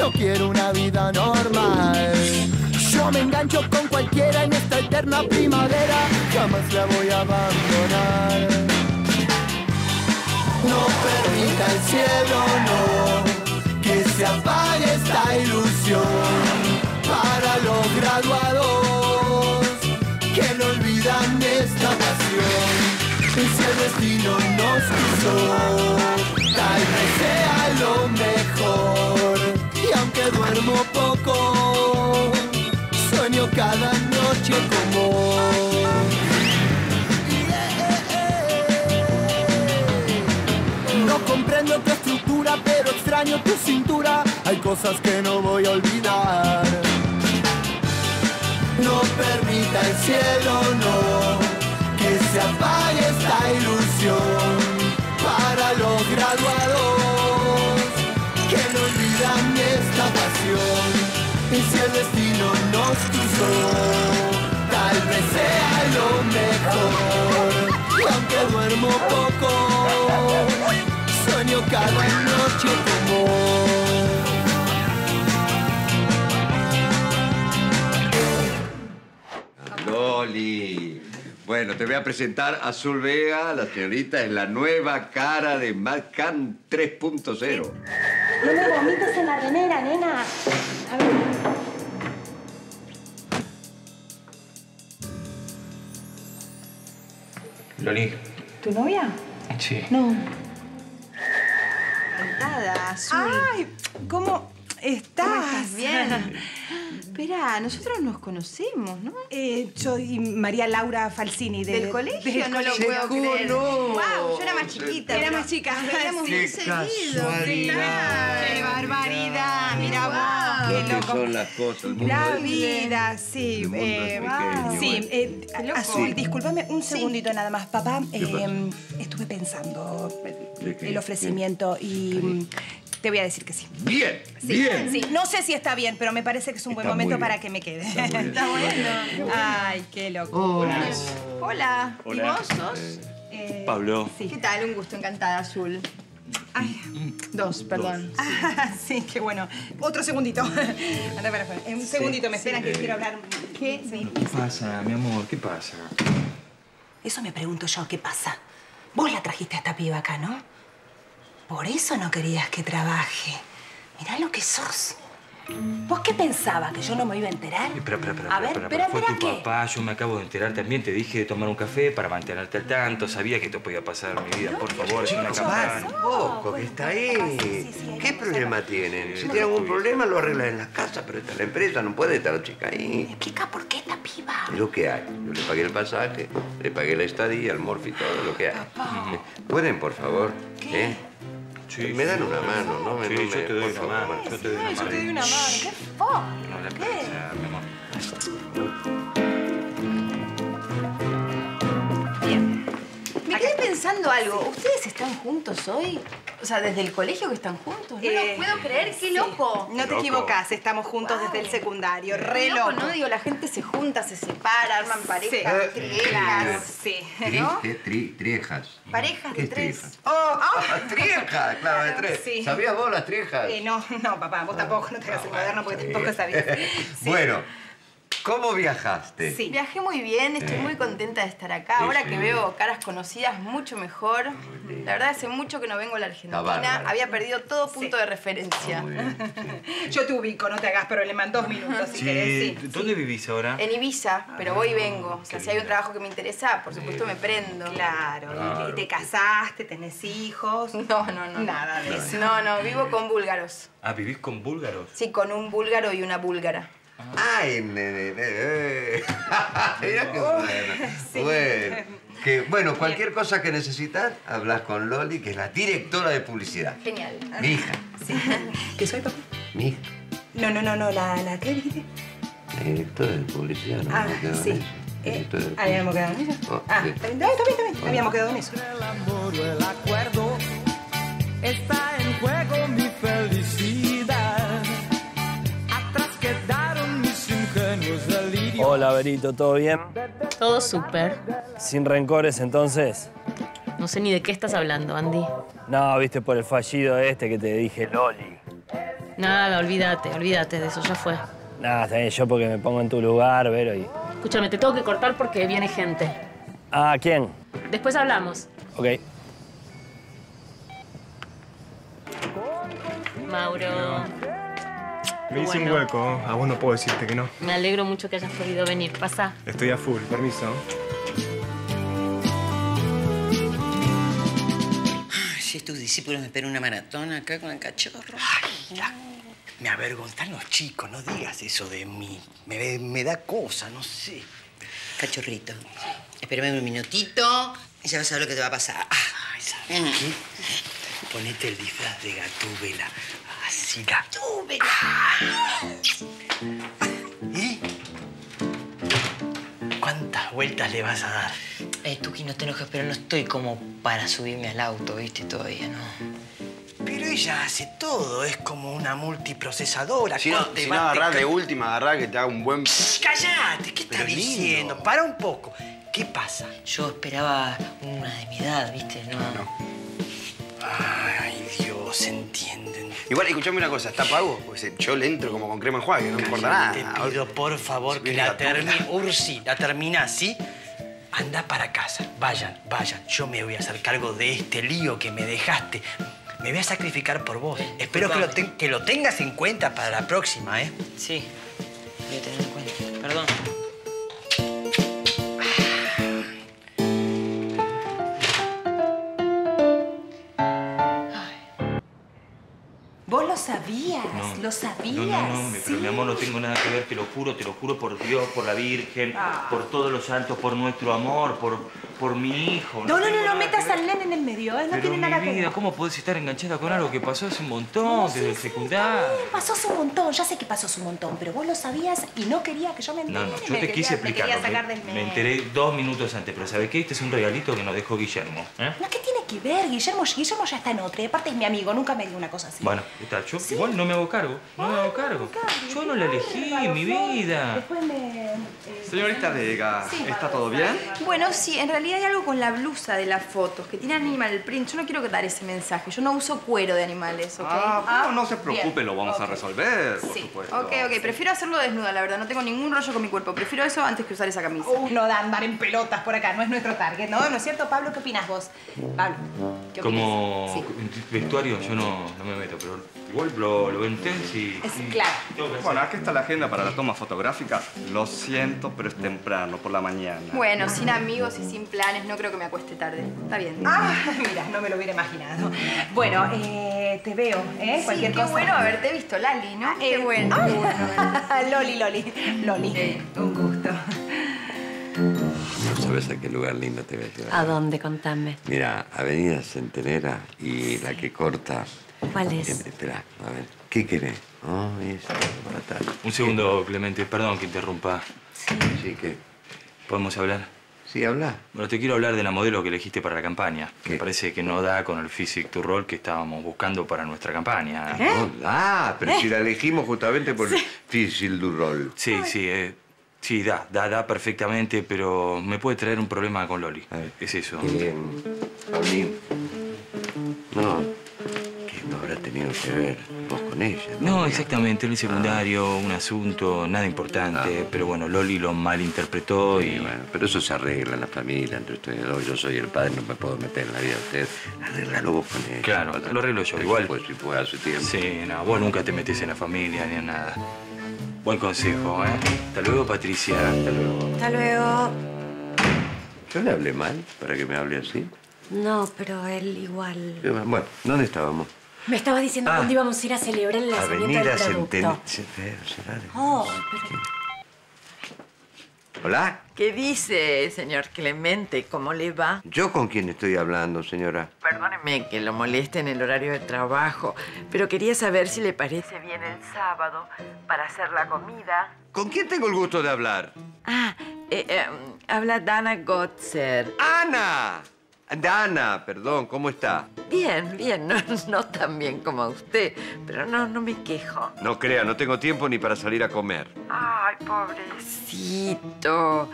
no quiero una vida normal. Yo me engancho con cualquiera en esta eterna primavera, jamás la voy a abandonar. No permita el cielo, no, que se apague esta ilusión para los graduados que no olvidan esta pasión. Si el destino nos cruzó, tal vez sea lo mejor. Y aunque duermo poco, sueño cada noche como No comprendo tu estructura, pero extraño tu cintura. Hay cosas que no voy a olvidar. No permita el cielo, no, que se apague esta ilusión para los graduados que no olvidan esta pasión. Y si el destino nos cruzó, tal vez sea lo mejor. Y aunque duermo poco, sueño cada noche como Loli. Bueno, te voy a presentar a Azul Vega, la señorita es la nueva cara de Madcan 3.0. No me vomites en la remera, nena. A ver. Loli. ¿Tu novia? Sí. No. Encantada, Azul. Ay, ¿cómo estás? ¿Cómo estás? Bien. Espera, nosotros nos conocemos, ¿no? Eh, soy María Laura Falsini. de- ¿Del colegio? del no lo puedo creer. no. Wow, yo era más chiquita. Era más chica. Sí. muy Qué seguido. casualidad. ¡Qué barbaridad! Mira vos, qué loco. son las cosas, el mundo La vida, sí. Eh, pequeño, sí, eh. Azul, discúlpame un segundito nada más. Papá, eh, estuve pensando el ofrecimiento y te voy a decir que sí. Bien, Sí, bien. sí. No sé si está bien, pero me parece que es un buen Está muy momento para que me quede. Está. Está bueno. Ay, qué locura. Hola. ¿Y Hola. vos sos? Eh, Pablo. ¿Qué tal? Un gusto, encantada, Azul. Ay, Dos, perdón. Ah, sí, qué bueno. Otro segundito. Anda para afuera. Un segundito, me esperan que quiero hablar. ¿Qué? Sí. ¿Qué pasa, mi amor? ¿Qué pasa? Eso me pregunto yo, ¿qué pasa? Vos la trajiste a esta piba acá, ¿no? Por eso no querías que trabaje. Mirá lo que sos. ¿Vos qué pensabas? ¿Que yo no me iba a enterar? Espera, espera, espera. A ver, espera, espera, Fue tu ¿qué? papá, yo me acabo de enterar también. Te dije de tomar un café para mantenerte al tanto. Sabía que esto podía pasar en mi vida. Por favor, es una campaña. Poco, que está ahí. ¿Qué problema tienen? Si tienen algún problema, lo arreglan en la casa, pero esta es la empresa, no puede estar la chica ahí. Explica por qué esta piba. Es lo que hay. Yo le pagué el pasaje, le pagué la estadía, el morfi, todo lo que hay. ¿Pueden, por favor? ¿Eh? Sí, Me dan una mano, ¿no? Me- Sí, yo me- te doy una mano. Yo te doy una Yo mano. te doy una mano. ¿Qué fo? No mi amor. Bien. Me quedé pensando algo. ¿Ustedes están juntos hoy? O sea, desde el colegio que están juntos. No Eh, lo puedo creer, qué sí. loco. No te Loco. equivocás, estamos juntos desde el secundario. Re loco, loco. ¿no? Digo, la gente se junta, se separa, arman parejas, Sí. triejas. Sí. ¿No? Tri- tri- triejas. Parejas ¿Qué de es tres. triejas? Oh, Ah, triejas, claro, de tres. Sí. ¿Sabías vos las triejas? eh, no, no, papá, vos tampoco, no te hagas el moderno porque tampoco sabías. Sí. Bueno, ¿cómo viajaste? Sí. Viajé muy bien, estoy Eh. muy contenta de estar acá. Ahora que veo caras conocidas, mucho mejor. La verdad, hace mucho que no vengo a la Argentina. Había perdido todo punto de referencia. Muy bien, sí. Yo te ubico, no te hagas problema en dos minutos si querés, sí. ¿Dónde vivís ahora? En Ibiza, pero voy y vengo. O sea, qué si hay un trabajo que me interesa, por supuesto me prendo. Claro, y te casaste, tenés hijos. No, no, no. Nada de eso. No, no, vivo con búlgaros. Ah, ¿vivís con búlgaros? Sí, con un búlgaro y una búlgara. Ay, nene, nene. Mira qué bueno. Bueno, que, bueno, cualquier cosa que necesitas, hablas con Loli, que es la directora de publicidad. Genial. Mi hija. ¿Qué soy, papá? Mi hija. No, no, no, no, la, la ¿qué dijiste? Directora de publicidad, ¿no? Ah, Me quedo en sí. eso. Eh, ¿Habíamos quedado en eso? Oh, ah, sí. está bien, está bien, está bien. Habíamos quedado en eso. el amor o el acuerdo, está en juego mi felicidad. Hola, Berito, ¿todo bien? Todo súper. ¿Sin rencores entonces? No sé ni de qué estás hablando, Andy. No, viste por el fallido este que te dije, Loli. Nada, olvídate, olvídate de eso, ya fue. Nada, está bien, yo porque me pongo en tu lugar, Vero, y... Escúchame, te tengo que cortar porque viene gente. Ah, ¿quién? Después hablamos. Ok. Mauro, Me hice un hueco. A vos no puedo decirte que no. me alegro mucho que hayas podido venir. Pasa. Estoy a full. Permiso. Si tus discípulos me esperan una maratón acá con el cachorro. Me avergonzan los chicos, no digas eso de mí. Me, me da cosa, no sé. Cachorrito. Espérame un minutito y ya vas a ver lo que te va a pasar. Ah. Ay, ¿sabes qué? Ponete el disfraz de Gatúbela. Así, Gatúbela. ¿Y? ¿Cuántas vueltas le vas a dar? Eh, Tuki, no te enojes, pero no estoy como para subirme al auto, ¿viste? Todavía, ¿no? Pero ella hace todo, es como una multiprocesadora. Si no, si no agarrás de última, agarrás que te haga un buen... ¡Cállate! ¿Qué estás diciendo? Para un poco. ¿Qué pasa? Yo esperaba una de mi edad, ¿viste? No. Ay, Dios, entienden. Igual, escuchame una cosa, ¿está pago? Pues eh, yo le entro como con crema enjuague, no me importa Te nada. pido, por favor, que la termine. Ursi, la termina así. Anda para casa. Vayan, vayan. Yo me voy a hacer cargo de este lío que me dejaste. Me voy a sacrificar por vos. Espero que lo, que lo tengas en cuenta para la próxima, ¿eh? Sí, voy a tener en cuenta. Perdón. Sabías? No. ¿Lo sabías? No, no, no, mi- pero Sí. mi amor, no tengo nada que ver, te lo juro, te lo juro por Dios, por la Virgen, Ah. por todos los santos, por nuestro amor, por, por mi hijo. No, no, no, no nada metas que al nene en el medio, ¿eh? no tiene nada que vida, ver. ¿cómo podés estar enganchada con algo que pasó hace un montón, desde el secundario? Pasó hace un montón, ya sé que pasó hace un montón, pero vos lo sabías y no quería que yo me No, entere. no, yo te quise quería- explicar. quería sacar Me, del me enteré dos minutos antes, pero ¿sabes qué? Este es un regalito que nos dejó Guillermo. ¿eh? No, ¿qué tiene que ver? Guillermo, Guillermo ya está en otra. y Aparte es mi amigo, nunca me dio una cosa así. Bueno, está, yo igual no me hago cargo, no me hago cargo. Yo no la elegí, mi vida. Después me... eh, Señorita Vega, ¿está todo bien? Bueno, sí, en realidad hay algo con la blusa de las fotos, que tiene animal print. Yo no quiero dar ese mensaje. Yo no uso cuero de animales, ¿ok? Ah, bueno, no se preocupe, bien. lo vamos a resolver, por Sí, supuesto. ok, ok. Prefiero hacerlo desnuda, la verdad. No tengo ningún rollo con mi cuerpo. Prefiero eso antes que usar esa camisa. Uh, no da andar en pelotas por acá, no es nuestro target, ¿no? ¿No es cierto, Pablo? ¿Qué opinas vos? Pablo, ¿qué opinas? Como vestuario yo no, no me meto, pero igual lo, lo y... Es claro. Bueno, aquí está la agenda para la toma fotográfica. Lo siento, pero es temprano, por la mañana. Bueno, sin amigos y sin planes, no creo que me acueste tarde. Está bien. Ah, mira, no me lo hubiera imaginado. Bueno, eh, te veo, ¿eh? Sí, Cualquier qué cosa. bueno haberte visto, Lali, ¿no? Qué bueno. Ah. qué bueno. Loli, Loli, Loli. un gusto. No sabes a qué lugar lindo te voy a llevar. ¿A dónde? Contame. Mira, Avenida Centenera y la que corta. ¿Cuál es? Eh, Espera, a ver. ¿Qué querés? Oh, tal. Un segundo, Clemente, perdón que interrumpa. Sí, ¿qué? ¿Podemos hablar? Sí, habla. Bueno, te quiero hablar de la modelo que elegiste para la campaña. Me parece que no da con el physique to roll que estábamos buscando para nuestra campaña. No da, pero si la elegimos justamente por el difícil du rol. Sí, sí, eh, sí, da, da, da perfectamente, pero me puede traer un problema con Loli. Es eso. Eh, Paulín. No, que no tenido que ver vos con ella. No, exactamente, el secundario, un asunto, nada importante, pero bueno, Loli lo malinterpretó y... Bueno, pero eso se arregla en la familia, entre ustedes dos. Yo soy el padre, no me puedo meter en la vida de ustedes. Arreglalo vos con ella. Claro, Pasa- lo arreglo yo, igual. Pues si fue hace tiempo. Sí, no, vos nunca te metes en la familia ni en nada. Buen consejo, ¿eh? Hasta luego, Patricia. Hasta luego. Hasta luego. Yo le hablé mal para que me hable así. No, pero él igual. Bueno, ¿dónde estábamos? Me estaba diciendo Ah. cuándo íbamos a ir a celebrar el lanzamiento Avenida del producto. Oh, pero... Hola, ¿Qué dice, señor Clemente? ¿Cómo le va? ¿yo con quién estoy hablando, señora? Perdóneme que lo moleste en el horario de trabajo, pero quería saber si le parece bien el sábado para hacer la comida. ¿Con quién tengo el gusto de hablar? Ah, eh, eh, habla Dana Gotzer. ¡Ana! Dana, perdón, ¿cómo está? Bien, bien, no, no tan bien como usted, pero no, no me quejo. No crea, no tengo tiempo ni para salir a comer. Ay, pobrecito.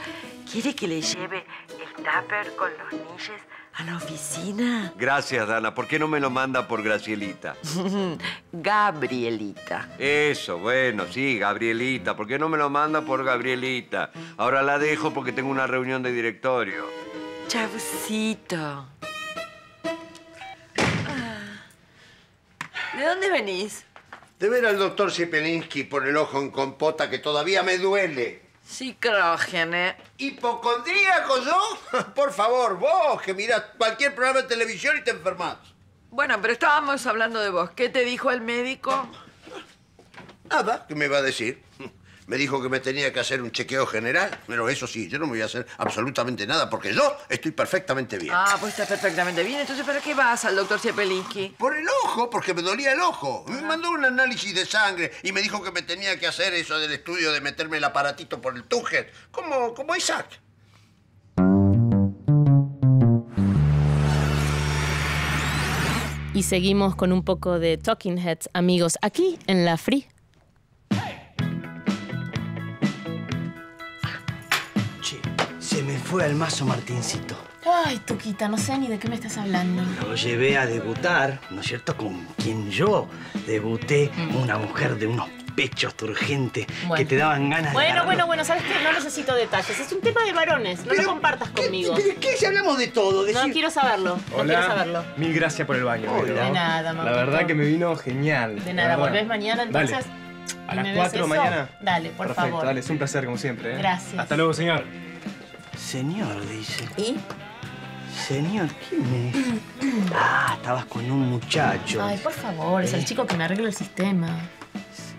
¿Quiere que le lleve el tupper con los niches ¿A la oficina? Gracias, Dana. ¿Por qué no me lo manda por Gracielita? Gabrielita. Eso, bueno, sí, Gabrielita. ¿Por qué no me lo manda por Gabrielita? Ahora la dejo porque tengo una reunión de directorio. Chaucito. Ah. ¿De dónde venís? De ver al doctor Sipelinsky por el ojo en compota que todavía me duele. Psicrógene. ¿Hipocondríaco yo? Por favor, vos que mirás cualquier programa de televisión y te enfermas. Bueno, pero estábamos hablando de vos. ¿Qué te dijo el médico? Nada, ¿qué me va a decir? Me dijo que me tenía que hacer un chequeo general, pero eso sí, yo no me voy a hacer absolutamente nada porque yo estoy perfectamente bien. Ah, pues estás perfectamente bien. Entonces, ¿para qué vas al doctor Siepelinski? Por el ojo, porque me dolía el ojo. Me mandó un análisis de sangre y me dijo que me tenía que hacer eso del estudio de meterme el aparatito por el túger, como, como Isaac. Y seguimos con un poco de Talking Heads, amigos, aquí en La Free. Fue al mazo Martincito. Ay, Tuquita, no sé ni de qué me estás hablando. Lo llevé a debutar, ¿no es cierto? Con quien yo debuté, una mujer de unos pechos turgentes que Bueno. te daban ganas de Bueno, bueno, bueno, ¿sabes qué? No necesito detalles. Es un tema de varones. No lo compartas conmigo. ¿Pero qué? Si hablamos de todo. No quiero saberlo. No quiero saberlo. Mil gracias por el baño. Hola. pero De nada, mamá. La verdad que me vino genial. De nada. ¿volvés mañana entonces? Dale. A ¿Y las me ves 4 eso? mañana. Dale, por Perfecto, favor. dale. Es un placer, como siempre. ¿eh? Gracias. Hasta luego, señor. Señor, dice. ¿Y? Señor, ¿quién es? Ah, estabas con un muchacho. Ay, por favor, es el chico que me arregla el sistema.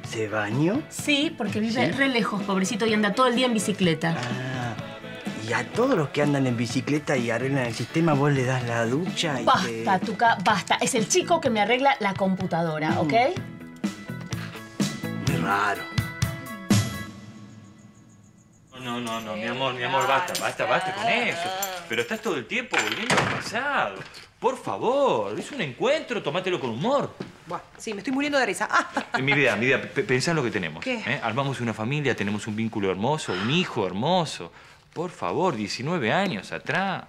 ¿Se bañó? Sí, porque vive ¿Sí? re lejos, pobrecito, y anda todo el día en bicicleta. Ah, y a todos los que andan en bicicleta y arreglan el sistema, vos le das la ducha y Basta, te... Tuca, basta. Es el chico que me arregla la computadora, ¿ok? Muy raro. No, no, no, mi amor, mi amor, basta, basta, basta con eso. Pero estás todo el tiempo volviendo al pasado. Por favor, es un encuentro, tomátelo con humor. Buah, sí, me estoy muriendo de risa. Ah, Eh, Mi vida, mi vida, pe- pensá en lo que tenemos. ¿Qué? ¿eh? Armamos una familia, tenemos un vínculo hermoso, un hijo hermoso. Por favor, 19 años atrás.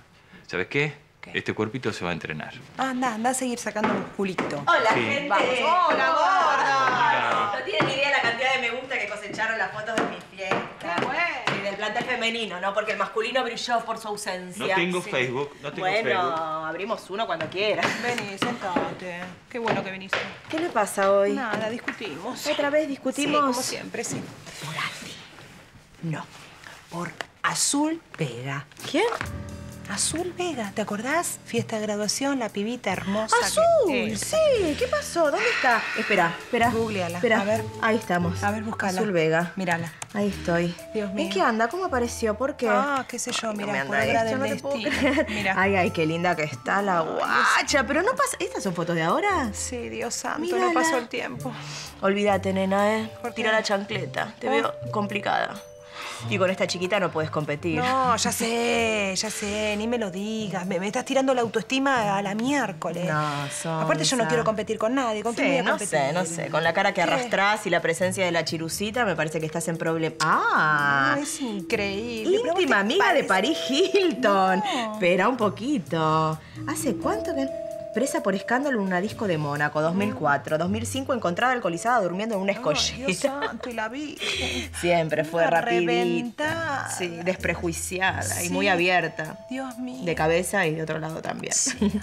¿Sabes qué? Este cuerpito se va a entrenar. anda, anda a seguir sacando un culito. Hola, Sí. gente. Vamos. Hola, gorda. No tienen ni idea la cantidad de me gusta que cosecharon las fotos de mi fiesta. Qué bueno. Y del plantel femenino, ¿no? Porque el masculino brilló por su ausencia. No tengo Sí. Facebook, no tengo bueno, Facebook. abrimos uno cuando quieras. Vení, sentate. Qué bueno que viniste. ¿Qué le pasa hoy? Nada, discutimos. ¿Otra vez Sí, discutimos? como siempre, sí. No, por Azul Vega. ¿Quién? Azul Vega, ¿te acordás? Fiesta de graduación, la pibita hermosa. ¡Azul! que- Sí, ¿qué pasó? ¿Dónde está? Espera, espera. Googleala. Espera, A ver. ahí estamos. A ver, buscala. Azul Vega. Mírala. Ahí estoy. Dios mío. ¿En qué anda? ¿Cómo apareció? ¿Por qué? Ah, qué sé yo, no mira, por obra del no destino. creer. Mira. Ay, ay, qué linda que está la guacha. Pero no pasa... ¿Estas son fotos de ahora? Sí, Dios santo, Mírala. no pasó el tiempo. Olvídate, nena, ¿eh? Tira la chancleta. Te ¿Por? veo complicada. Y con esta chiquita no puedes competir. No, ya sé, ya sé, ni me lo digas. Me, me estás tirando la autoestima a la miércoles. No, Sonsa. Aparte, yo no quiero competir con nadie. ¿Con quién Sí, voy a no competir? sé, no sé. Con la cara que ¿Qué? arrastrás y la presencia de la chirucita, me parece que estás en problema. ¡Ah! No, es increíble. pero ¿vos Íntima amiga de parece? Paris Hilton. No. Espera un poquito. ¿Hace cuánto que...? Presa por escándalo en una disco de Mónaco, 2004. 2005, encontrada alcoholizada durmiendo en una Dios escolleta. santo, y la vi. Siempre fue Una rapidita. reventada. Sí, desprejuiciada y Sí. muy abierta. Dios mío. De cabeza y de otro lado también.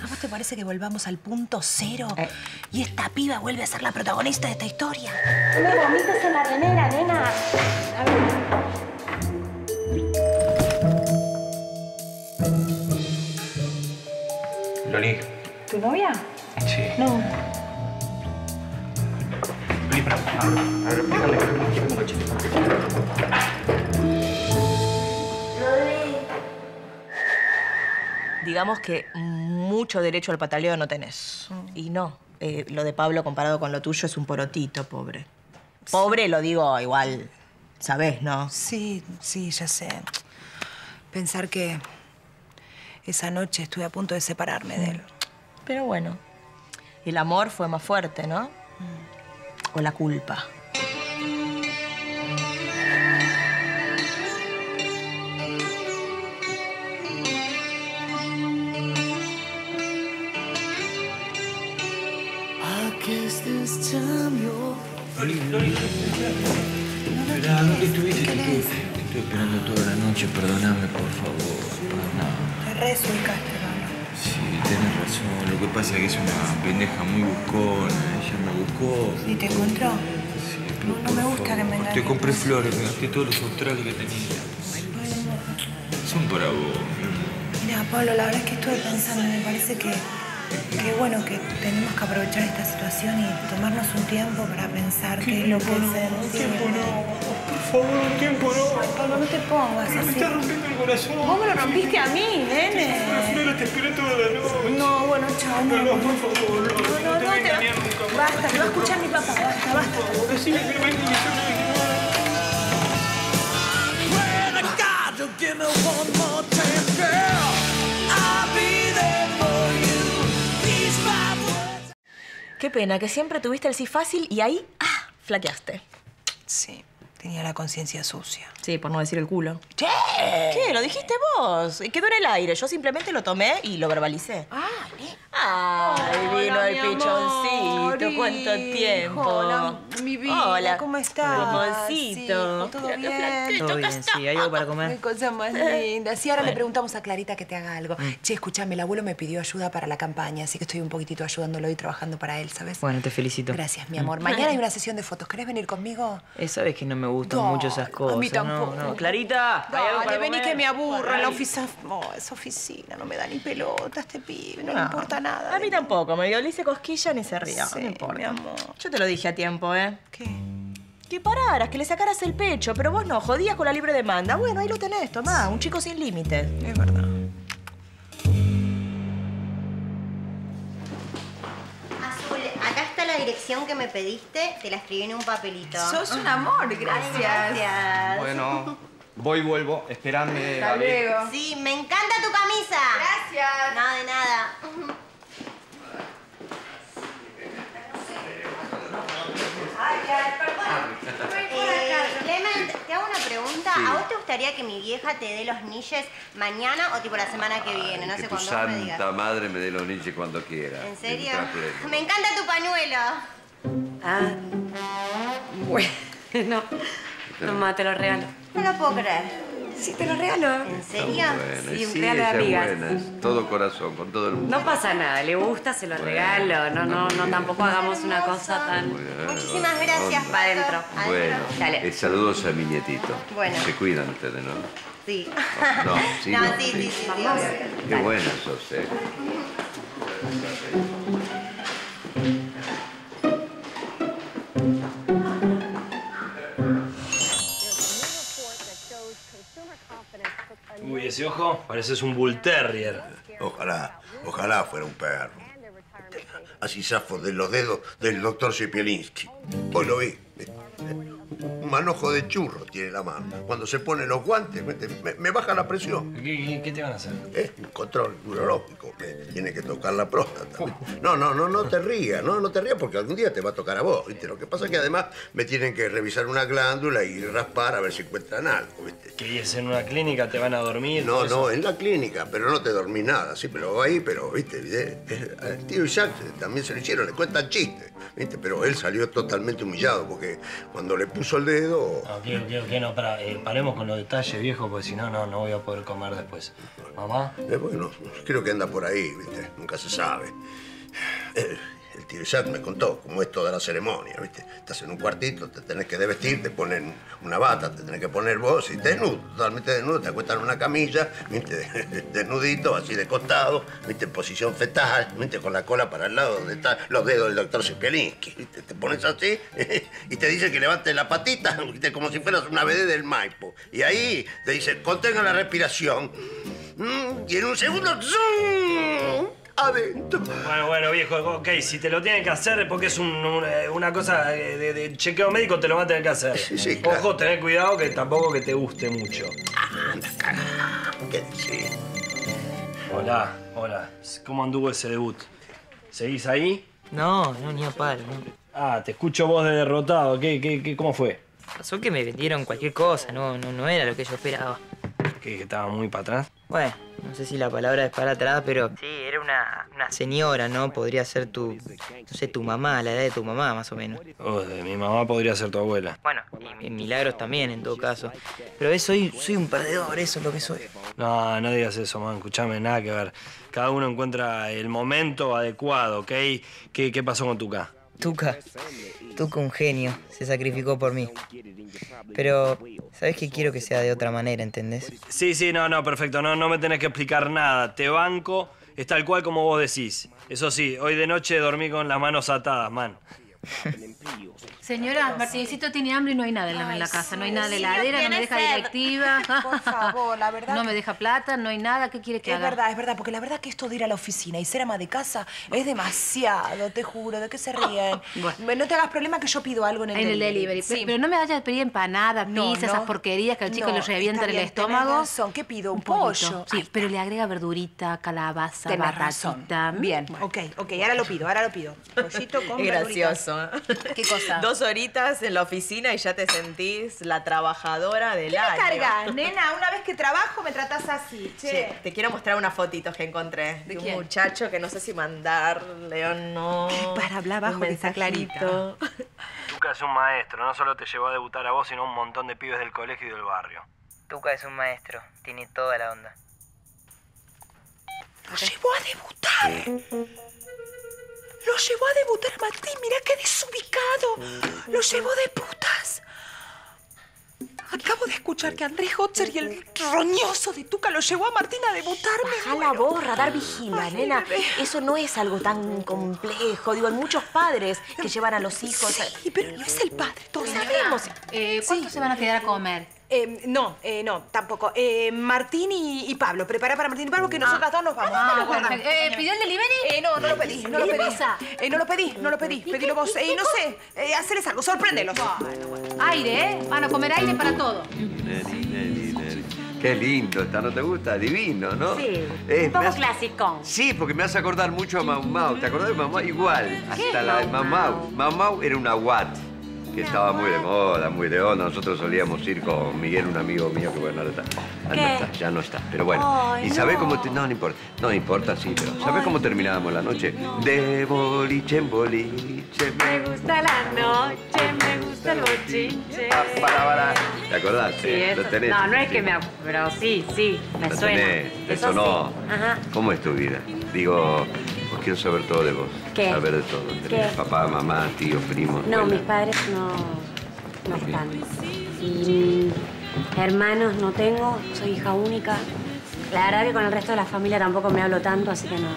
¿A vos te parece que volvamos al punto cero? Eh. Y esta piba vuelve a ser la protagonista de esta historia. No me vomites en la remera, nena. Loli. ¿Tu novia? Sí. No. Para. A ver, cachete. Digamos que mucho derecho al pataleo no tenés. Y no. eh, lo de Pablo comparado con lo tuyo es un porotito, pobre. Pobre lo digo igual, ¿sabés, no? Sí, sí, ya sé. Pensar que esa noche estuve a punto de separarme de él. Pero bueno, el amor fue más fuerte, ¿no? O la culpa. Loli, Loli, ¿qué estuviste? Estoy esperando toda la noche, perdóname, por favor. Perdóname. Te tenés razón. Lo que pasa es que es una pendeja muy buscona. Ella me buscó. ¿Y te encontró? No, no me gusta que me engañes. Te compré flores, me gasté todos los australes que tenía. Son para vos. Mira, Pablo, la verdad es que estuve pensando y me parece que, que bueno, que tenemos que aprovechar esta situación y tomarnos un tiempo para pensar qué, es lo que no, por favor, un tiempo no. Pablo, no te pongas Me así. está rompiendo el corazón. Vos me lo rompiste a mí, nene. Te esperé toda la noche. No, bueno, chao, no. No, no, por favor, no, no, No, no, te va- engañar nunca más. Basta, te va a escuchar mi papá, basta, basta. Decime que condiciones Give me one more chance, girl. I'll be there for you. These five words. Qué pena que siempre tuviste el sí fácil y ahí, ¡ah! flaqueaste. Sí, tenía la conciencia sucia. Sí, por no decir el culo. ¿Qué? ¿Qué? Lo dijiste vos. Quedó en el aire. Yo simplemente lo tomé y lo verbalicé. Ah, Ay, Hola, vino el mi amor, pichoncito. ¿Cuánto tiempo? Hola, mi vida, Hola. ¿cómo estás? Hermosito. Sí, ¿todo Mira bien? Todo bien, sí, hay algo para comer. Qué cosa más linda. Sí, ahora le preguntamos a Clarita que te haga algo. Che, escúchame, el abuelo me pidió ayuda para la campaña, así que estoy un poquitito ayudándolo y trabajando para él, ¿sabes? Bueno, te felicito. Gracias, mi amor. Mm. Mañana hay una sesión de fotos. ¿Querés venir conmigo? Eh, sabes que no me gustan Dale, mucho esas cosas. a mí tampoco. No, no. Clarita, ¿hay algo Dale, para vení comer? que me aburro en la oficina. No, esa oficina no me da ni pelota este pibe, no, le importa nada. A mí tampoco. Me dio le hice cosquilla ni se ría. Sí, no importa. mi amor. Yo te lo dije a tiempo, ¿eh? ¿Qué? Que pararas, que le sacaras el pecho, pero vos no, jodías con la libre demanda. Bueno, ahí lo tenés, tomá, un chico sin límites. Es verdad. La dirección que me pediste, te la escribí en un papelito. Sos un amor, Ay, gracias. gracias. Bueno, voy y vuelvo. Esperame, Gaby. Sí, me encanta tu camisa. Gracias. No, de nada. Eh, Clement, te hago una pregunta. Sí. ¿A vos te gustaría que mi vieja te dé los niches mañana o tipo la semana que viene? No que sé cuándo me santa madre me dé los niches cuando quiera. ¿En serio? Me encanta tu pañuelo. Ah, bueno. Toma, te lo regalo. No lo puedo creer. Sí, te lo regalo. ¿En serio? Bueno, Sí, un sí, regalo de amigas. todo corazón, con todo el mundo. No pasa nada, le gusta, se lo regalo. No, no, no, tampoco hagamos una cosa tan... Muchísimas gracias, Va adentro. Bueno, Dale. eh, saludos a mi nietito. Bueno. Se cuidan ustedes, ¿no? Sí. No, sí, no, no, sí, sí, sí. sí, sí, Vamos. Qué buena sos, ¿eh? Uy, ese ojo, pareces un bull terrier. Ojalá, ojalá fuera un perro. Así zafo de los dedos del doctor Sipielinski. Hoy lo vi. Un manojo de churro tiene la mano. Cuando se pone los guantes, me, baja la presión. ¿Qué, qué- qué te van a hacer? Es un control urológico. Me tiene que tocar la próstata. No, no, no, no te rías. No, no te rías porque algún día te va a tocar a vos. ¿viste? Lo que pasa es que además me tienen que revisar una glándula y raspar a ver si encuentran algo. ¿viste? ¿Que es en una clínica? ¿Te van a dormir? No, no, en la clínica, pero no te dormí nada, sí, pero ahí, pero, viste, eh, eh, al tío Isaac también se lo hicieron, le cuentan chistes, viste, pero él salió totalmente humillado porque cuando le puso el dedo, que- que no, para, paremos con los detalles, viejo, porque si no, no, no voy a poder comer después. ¿Mamá? eh, bueno, creo que anda por ahí, viste, nunca se sabe. Eh, el tío Isaac me contó cómo es toda la ceremonia, viste, estás en un cuartito, te tenés que desvestir, te ponen una bata, te tenés que poner vos y desnudo, totalmente desnudo, te acuestan una camilla, viste, desnudito, así de costado, viste, en posición fetal, viste, con la cola para el lado donde están los dedos del doctor Sipielinski, viste, te pones así y te dice que levantes la patita, viste, como si fueras una BD del Maipo. Y ahí te dice, contenga la respiración. Mm, Y en un segundo, ¡zum! Adentro. Bueno, bueno, viejo, ok, si te lo tienen que hacer porque es un- un- eh, una cosa de, de- de chequeo médico, te lo van a tener que hacer. sí, claro. Ojo, tener cuidado que tampoco que te guste mucho. ¿Qué decís? Hola, hola. ¿Cómo anduvo ese debut? ¿Seguís ahí? No, no, ni a palo, no. Ah, te escucho vos de derrotado. ¿Qué, qué, qué, cómo fue? Pasó que me vendieron cualquier cosa, no, no, no era lo que yo esperaba. Que, que estaba muy para atrás. Bueno, no sé si la palabra es para atrás, pero... Sí, era una, una señora, ¿no? Podría ser tu... No sé, tu mamá, la edad de tu mamá, más o menos. Oh, de mi mamá podría ser tu abuela. Bueno, y, y Milagros también, en todo caso. Pero es, soy, soy un perdedor, eso es lo que soy. No, no digas eso, man. Escuchame, nada que ver. Cada uno encuentra el momento adecuado, ¿ok? ¿Qué, qué pasó con Tuca? Tuca, Tuca un genio, se sacrificó por mí. Pero, ¿sabes que quiero que sea de otra manera, entendés? Sí, sí, no, no, perfecto. No, no me tenés que explicar nada. Te banco, es tal cual como vos decís. Eso sí, hoy de noche dormí con las manos atadas, man. Señora, Martincito tiene hambre y no hay nada en la, en la casa. No hay nada de sí, heladera, no me deja sed. directiva. Por favor, la verdad No que- me deja plata, no hay nada. ¿Qué quiere que Es haga? verdad, es verdad, porque la verdad que esto de ir a la oficina y ser ama de casa es demasiado, te juro, ¿de qué se ríen? No te hagas problema que yo pido algo en el En el delivery. Sí. Pero no me vayas a pedir empanadas, No, pizza, no. esas porquerías que al chico No, le revientan el estómago. razón. ¿Qué pido? ¿Un, pollo? Sí, pero le agrega verdurita, calabaza, Tenés razón. batatita. Bien, ok, ok, ahora lo pido, ahora lo pido. Pollito con Es gracioso. ¿Qué cosa? Dos horitas en la oficina y ya te sentís la trabajadora del ¿Qué año. cargas, nena? Una vez que trabajo me tratás así, che. Che, te quiero mostrar unas fotitos que encontré de, un quién? muchacho que no sé si mandarle o no. para hablar bajo, un que está mensajito. Tuca es un maestro, no solo te llevó a debutar a vos, sino a un montón de pibes del colegio y del barrio. Tuca es un maestro, tiene toda la onda. Lo llevó a debutar. Lo llevó a debutar a Martín, mirá qué desubicado. Lo llevó de putas. Acabo de escuchar que Andrés Hotzer y el roñoso de Tuca lo llevó a Martín a debutarme. Baja la voz, radar vigila, nena. Eso no es algo tan complejo. Digo, hay muchos padres que llevan a los hijos. Sí, pero no es el padre, todos sabemos. eh, ¿Cuántos se van a quedar a comer? Eh, no, eh, no, tampoco. Eh, Martín y, y Pablo. Prepara para Martín y Pablo que nosotras dos nos vamos. Ah, perfecto. Eh, ¿pidió el delivery? Eh, no, no lo pedí, no ¿Qué lo pedí. Eh, no lo pedí, no lo pedí. Pedilo vos. Eh, no sé, eh, hacerles algo, sorpréndelos. Aire, ¿eh? Van a comer aire para todo. Neri, neri, neri. Qué lindo está, ¿no te gusta? Divino, ¿no? Sí, Eh, un poco me hace- clásico. Sí, porque me hace acordar mucho a Mau Mau. ¿Te acordás de Mau Mau? Igual. ¿Qué Hasta la de Mau Mau Mau. Mau Mau era una Watt. Que estaba muy de moda, muy de onda. Nosotros solíamos ir con Miguel, un amigo mío que bueno, ahora está, ah, no ¿Qué? está, ya no está. Pero bueno, Ay, ¿y sabés no. cómo te- No, no importa. No importa, sí, pero ¿sabés cómo terminábamos la noche? De boliche en boliche. Me gusta la noche, me gusta el bochinche. Para, para. ¿Te acordás? Sí, Eh. Lo tenés. No, no es sí. que me... Pero sí, sí, me Lo suena. tenés, eso no. sí. Ajá. ¿Cómo es tu vida? Digo, quiero saber todo de vos. ¿Qué? Saber de todo. ¿Qué? papá, mamá, tío, primo. No, abuela. mis padres no, no están. Y hermanos no tengo, soy hija única. La verdad que con el resto de la familia tampoco me hablo tanto, así que no.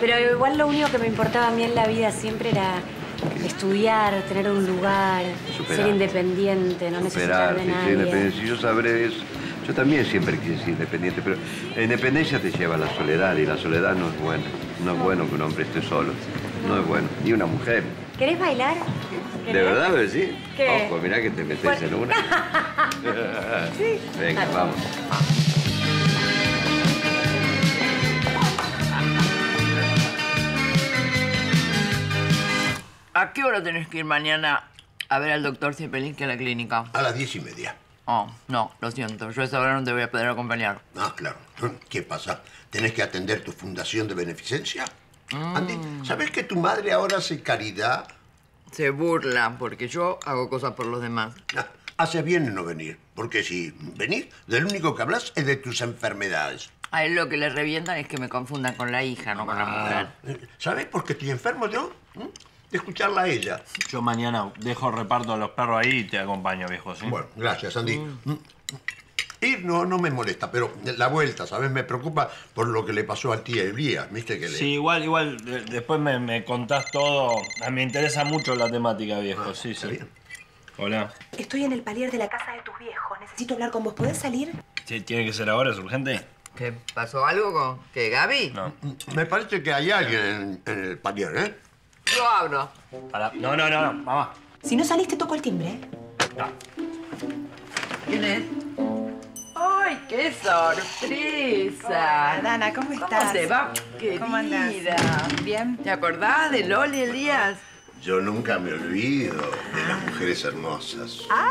Pero igual lo único que me importaba a mí en la vida siempre era estudiar, tener un lugar, Superar. ser independiente, no necesitar Superarte, de ser nadie. independiente. Si yo sabré eso. Yo también siempre quise ser independiente, pero la independencia te lleva a la soledad y la soledad no es buena. No es bueno que un hombre esté solo. No es bueno. Ni una mujer. ¿Querés bailar? ¿De verdad decís? ¿Qué? Ojo, mirá que te metes Bueno. en una. Venga, vamos. ¿A qué hora tenés que ir mañana a ver al doctor Cepelinsky a la clínica? A las diez y media. Oh, no, lo siento. Yo esa hora no te voy a poder acompañar. Ah, claro. ¿Qué pasa? ¿Tenés que atender tu fundación de beneficencia? Mm. Andy, ¿sabes que tu madre ahora hace caridad? Se burla porque yo hago cosas por los demás. Ah, Haces bien en no venir, porque si venís, del único que hablas es de tus enfermedades. A él lo que le revientan es que me confundan con la hija, no con la mujer. Eh, ¿Sabes por qué estoy enfermo yo? ¿Mm? Escucharla a ella. Yo mañana dejo reparto a los perros ahí y te acompaño, viejo, ¿sí? Bueno, gracias, Andy. Mm. Ir no, no me molesta, pero la vuelta, ¿sabes? Me preocupa por lo que le pasó al tío Elías, ¿viste? Que le... Sí, igual, igual, de- después me, me contás todo. Ah, Me interesa mucho la temática, viejo, sí, sí. Hola. Estoy en el palier de la casa de tus viejos. Necesito hablar con vos. ¿Podés salir? Sí, ¿Tiene que ser ahora? ¿Es urgente? ¿Qué? ¿Pasó algo con qué, Gaby? No. Me parece que hay alguien en, en el palier, ¿eh? Yo abro. No, no, no, no, mamá. Si no saliste, toco el timbre. ¿eh? ¿Quién es? ¡Ay, qué sorpresa! Dana, ¿cómo ¿Cómo estás? se va, ¿Cómo andás? ¿Bien? ¿Te acordás de Loli Elías? Yo nunca me olvido de las mujeres hermosas. Ah.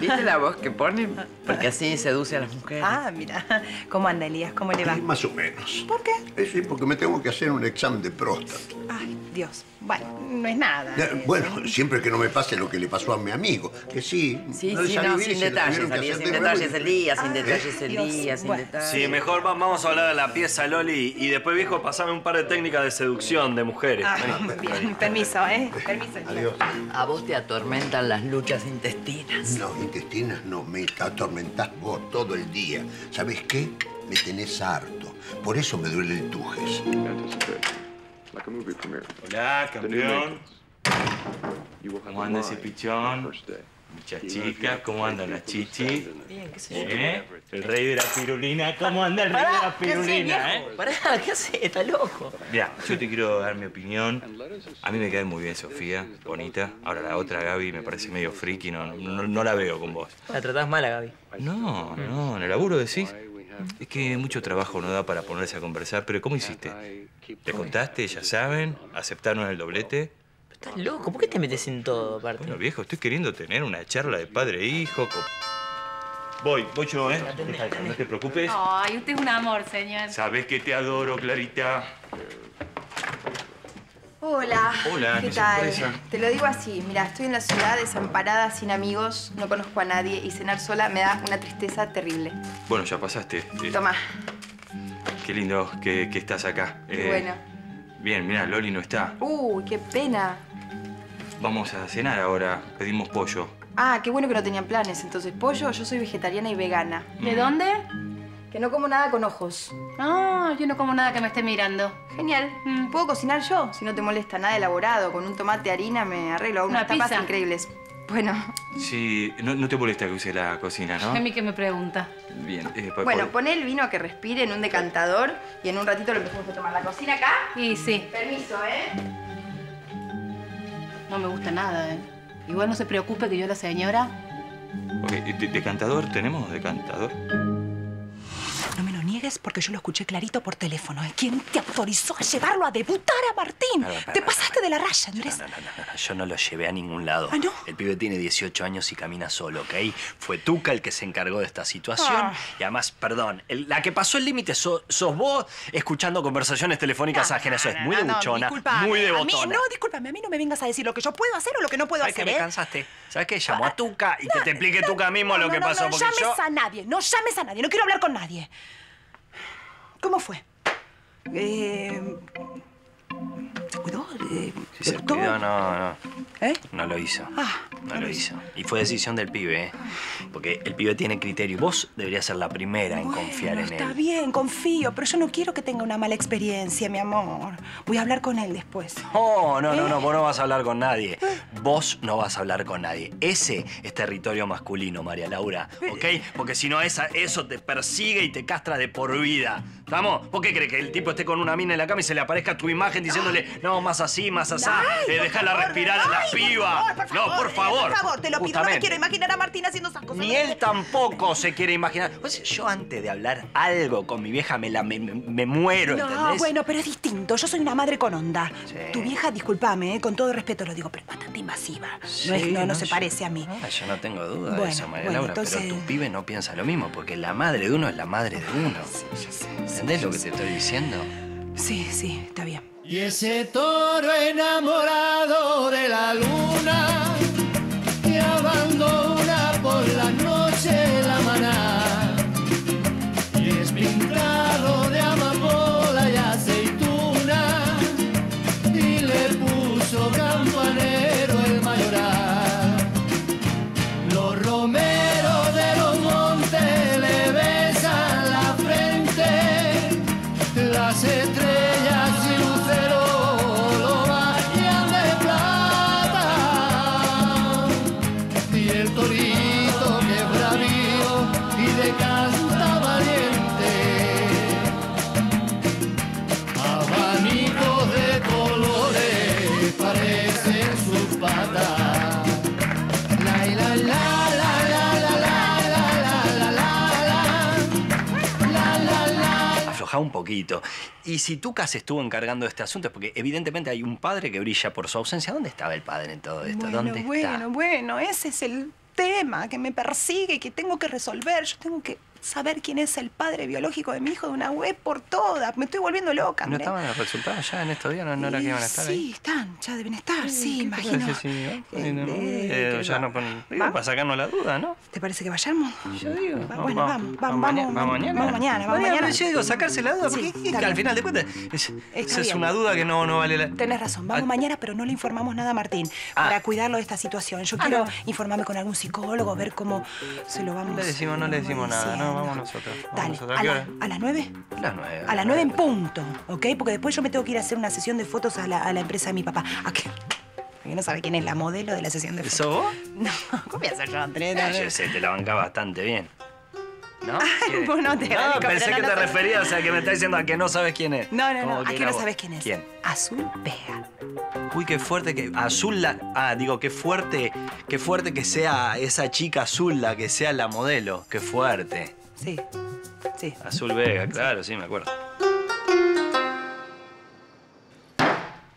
¿Viste la voz que pone? Porque así seduce a las mujeres. Ah, mira. ¿Cómo anda, Elías? ¿Cómo le va? Eh, Más o menos. ¿Por qué? Eh, sí, porque me tengo que hacer un examen de próstata. Ay, Dios. Bueno, no es nada. Eh, Bueno, siempre que no me pase lo que le pasó a mi amigo. Que sí, Sí, no sí, no, bien sin detalles, sin de detalles el día, sin Ah, detalles el día, sin detalles. Sí, mejor va- vamos a hablar de la pieza, Loli, y después, viejo, pasame un par de técnicas de seducción de mujeres. Ah, Vení. bien, permiso, ¿eh? Permiso. Adiós. A vos te atormentan las luchas intestinas. No, intestinas no, me atormentás vos todo el día. ¿Sabes qué? Me tenés harto. Por eso me duele el tujes. Hola, campeón. ¿Cómo anda ese pichón? Muchas chicas, ¿cómo andan las chichis? Bien, qué sé yo. ¿Eh? El rey de la pirulina, ¿cómo anda el rey de la Pará, ¿qué haces, pirulina, eh? Pará, ¿qué haces? Está loco. Mira, yo te quiero dar mi opinión. A mí me cae muy bien Sofía, bonita. Ahora la otra Gaby me parece medio friki, no, no, no la veo con vos. La tratás mal a Gaby. No, no, en el laburo decís. Es que mucho trabajo no da para ponerse a conversar, pero ¿cómo hiciste? ¿Te contaste? ¿Ya saben? ¿Aceptaron el doblete? Estás loco, ¿por qué te metes en todo, aparte? Bueno, viejo, estoy queriendo tener una charla de padre e hijo. con- Voy, voy yo, ¿eh? No te preocupes. Ay, usted es un amor, señor. Sabes que te adoro, Clarita. Hola. Hola, ¿Qué qué tal? sorpresa. Te lo digo así, mira, estoy en la ciudad desamparada, sin amigos, no conozco a nadie y cenar sola me da una tristeza terrible. Bueno, ya pasaste. Eh, Toma. Qué lindo que, que estás acá. Qué Eh, bueno. Bien, mira, Loli no está. Uy, qué pena. Vamos a cenar ahora. Pedimos pollo. Ah, qué bueno que no tenían planes. Entonces, pollo, yo soy vegetariana y vegana. ¿De dónde? Que no como nada con ojos. Ah, yo no como nada que me esté mirando. Genial. ¿Puedo cocinar yo? Si no te molesta nada elaborado, con un tomate, harina, me arreglo. Hago Una unas tapas pizza. increíbles. Bueno, Sí, no, no te molesta que use la cocina, ¿no? A mí que me pregunta. Bien. eh, po- bueno, po- poné el vino a que respire en un decantador y en un ratito lo empezamos a tomar. ¿La cocina acá? Y sí, Permiso, ¿eh? no me gusta nada, ¿eh? Igual no se preocupe que yo la señora... ok, de- ¿Decantador? ¿Tenemos decantador? No niegues porque yo lo escuché clarito por teléfono. ¿Quién te autorizó a llevarlo a debutar a Martín? Te pasaste de la raya. No, no, no, no, yo no lo llevé a ningún lado. ¿Ah, no? El pibe tiene 18 años y camina solo, ¿ok? Fue Tuca el que se encargó de esta situación. Ah. Y además, perdón, el- la que pasó el límite so- sos vos escuchando conversaciones telefónicas ajenas. Eso es muy de No, no, buchona, muy de A mí, botona. no, discúlpame, a mí no me vengas a decir lo que yo puedo hacer o lo que no puedo ¿Sabes que hacer, me ¿eh? cansaste? ¿Sabes qué? Llamó a Tuca y que te explique Tuca mismo No, lo no, que no, pasó. No, porque llames yo... a nadie, no llames a nadie, no quiero hablar con nadie. ¿Cómo fue? Eh, ¿Se cuidó? Eh, Si se cuidó, no, no. ¿Eh? No lo hizo. Ah, No lo hizo. Y fue decisión del pibe, ¿eh? Porque el pibe tiene criterio y vos deberías ser la primera en confiar en está él. bien, confío, pero yo no quiero que tenga una mala experiencia, mi amor. Voy a hablar con él después. Oh, no, no, no, ¿Eh? vos no vas a hablar con nadie. Vos no vas a hablar con nadie. Ese es territorio masculino, María Laura, ¿ok? Porque si no, esa, eso te persigue y te castra de por vida. ¿Estamos? ¿Vos qué crees? Que el tipo esté con una mina en la cama y se le aparezca tu imagen diciéndole, no, más así, más asá, eh, déjala respirar a la piba. no, por favor. Por favor, te lo pido. No me Justamente. quiero imaginar a Martín haciendo esas cosas. Ni él tampoco se quiere imaginar. Pues yo antes de hablar algo con mi vieja me, la, me, me- me muero, No, ¿entendés? bueno, pero es distinto. Yo soy una madre con onda. Tu vieja, discúlpame, eh, con todo respeto lo digo, pero es bastante invasiva. no, es- Sí, no, no no, se yo- parece a mí. Ah, yo no tengo duda de Bueno, eso, María bueno, Laura, entonces- pero tu pibe no piensa lo mismo, porque la madre de uno es la madre de uno. ¿Entendés lo que te estoy diciendo? Sí, sí, está bien. Y ese toro enamorado de la luna que abandona afloja un poquito. Y si Tuca se estuvo encargando de este asunto es porque evidentemente hay un padre que brilla por su ausencia. ¿Dónde estaba el padre en todo esto? Bueno, ¿Dónde bueno, está? bueno, ese es el tema que me persigue, que tengo que resolver. Yo tengo que saber quién es el padre biológico de mi hijo de una web por todas. Me estoy volviendo loca. ¿No estaban los resultados ya en estos días? ¿No, no era que iban a estar sí, ahí? están, ya deben estar, sí, Sí, imagino. sí, sí. ¿no? Eh, Eh, ya no ponen- digo, ¿Vamos? para sacarnos la duda, ¿no? ¿Te parece que vayamos? Yo digo. Va- bueno, vamos, vamos, vamos, vamos mañana. vamos mañana, vamos mañana. Yo digo, sacarse la duda, porque que al final de cuentas es, Está es una duda que no, no vale la... Tenés razón, vamos mañana, pero no le informamos nada a Martín para cuidarlo de esta situación. Yo Ah, quiero no. informarme con algún psicólogo, ver cómo se lo vamos No le decimos, no le decimos nada, no, vamos nosotros. Vamos Dale, nosotros. ¿A a, qué la- hora? ¿a las nueve? A las nueve. A las nueve en punto, ¿ok? Porque después yo me tengo que ir a hacer una sesión de fotos a la, a la empresa de mi papá. ¿A qué? Porque no sabe quién es la modelo de la sesión de fotos. ¿Sos vos? No, ¿cómo voy a ser yo, Andrés? Ah. Yo sé, te la banca bastante bien. ¿No? Ay, vos no te No, banco, pensé que no te referías, o sea, que me estás diciendo a que no sabes quién es. No, no, ¿Cómo no. ¿A que no vos? sabes quién es? ¿Quién? Azul Vega. Uy, qué fuerte que. Azul la. Ah, digo, qué fuerte. Qué fuerte que sea esa chica azul la que sea la modelo. Qué fuerte. Sí. Sí. Azul Vega, claro, sí, me acuerdo.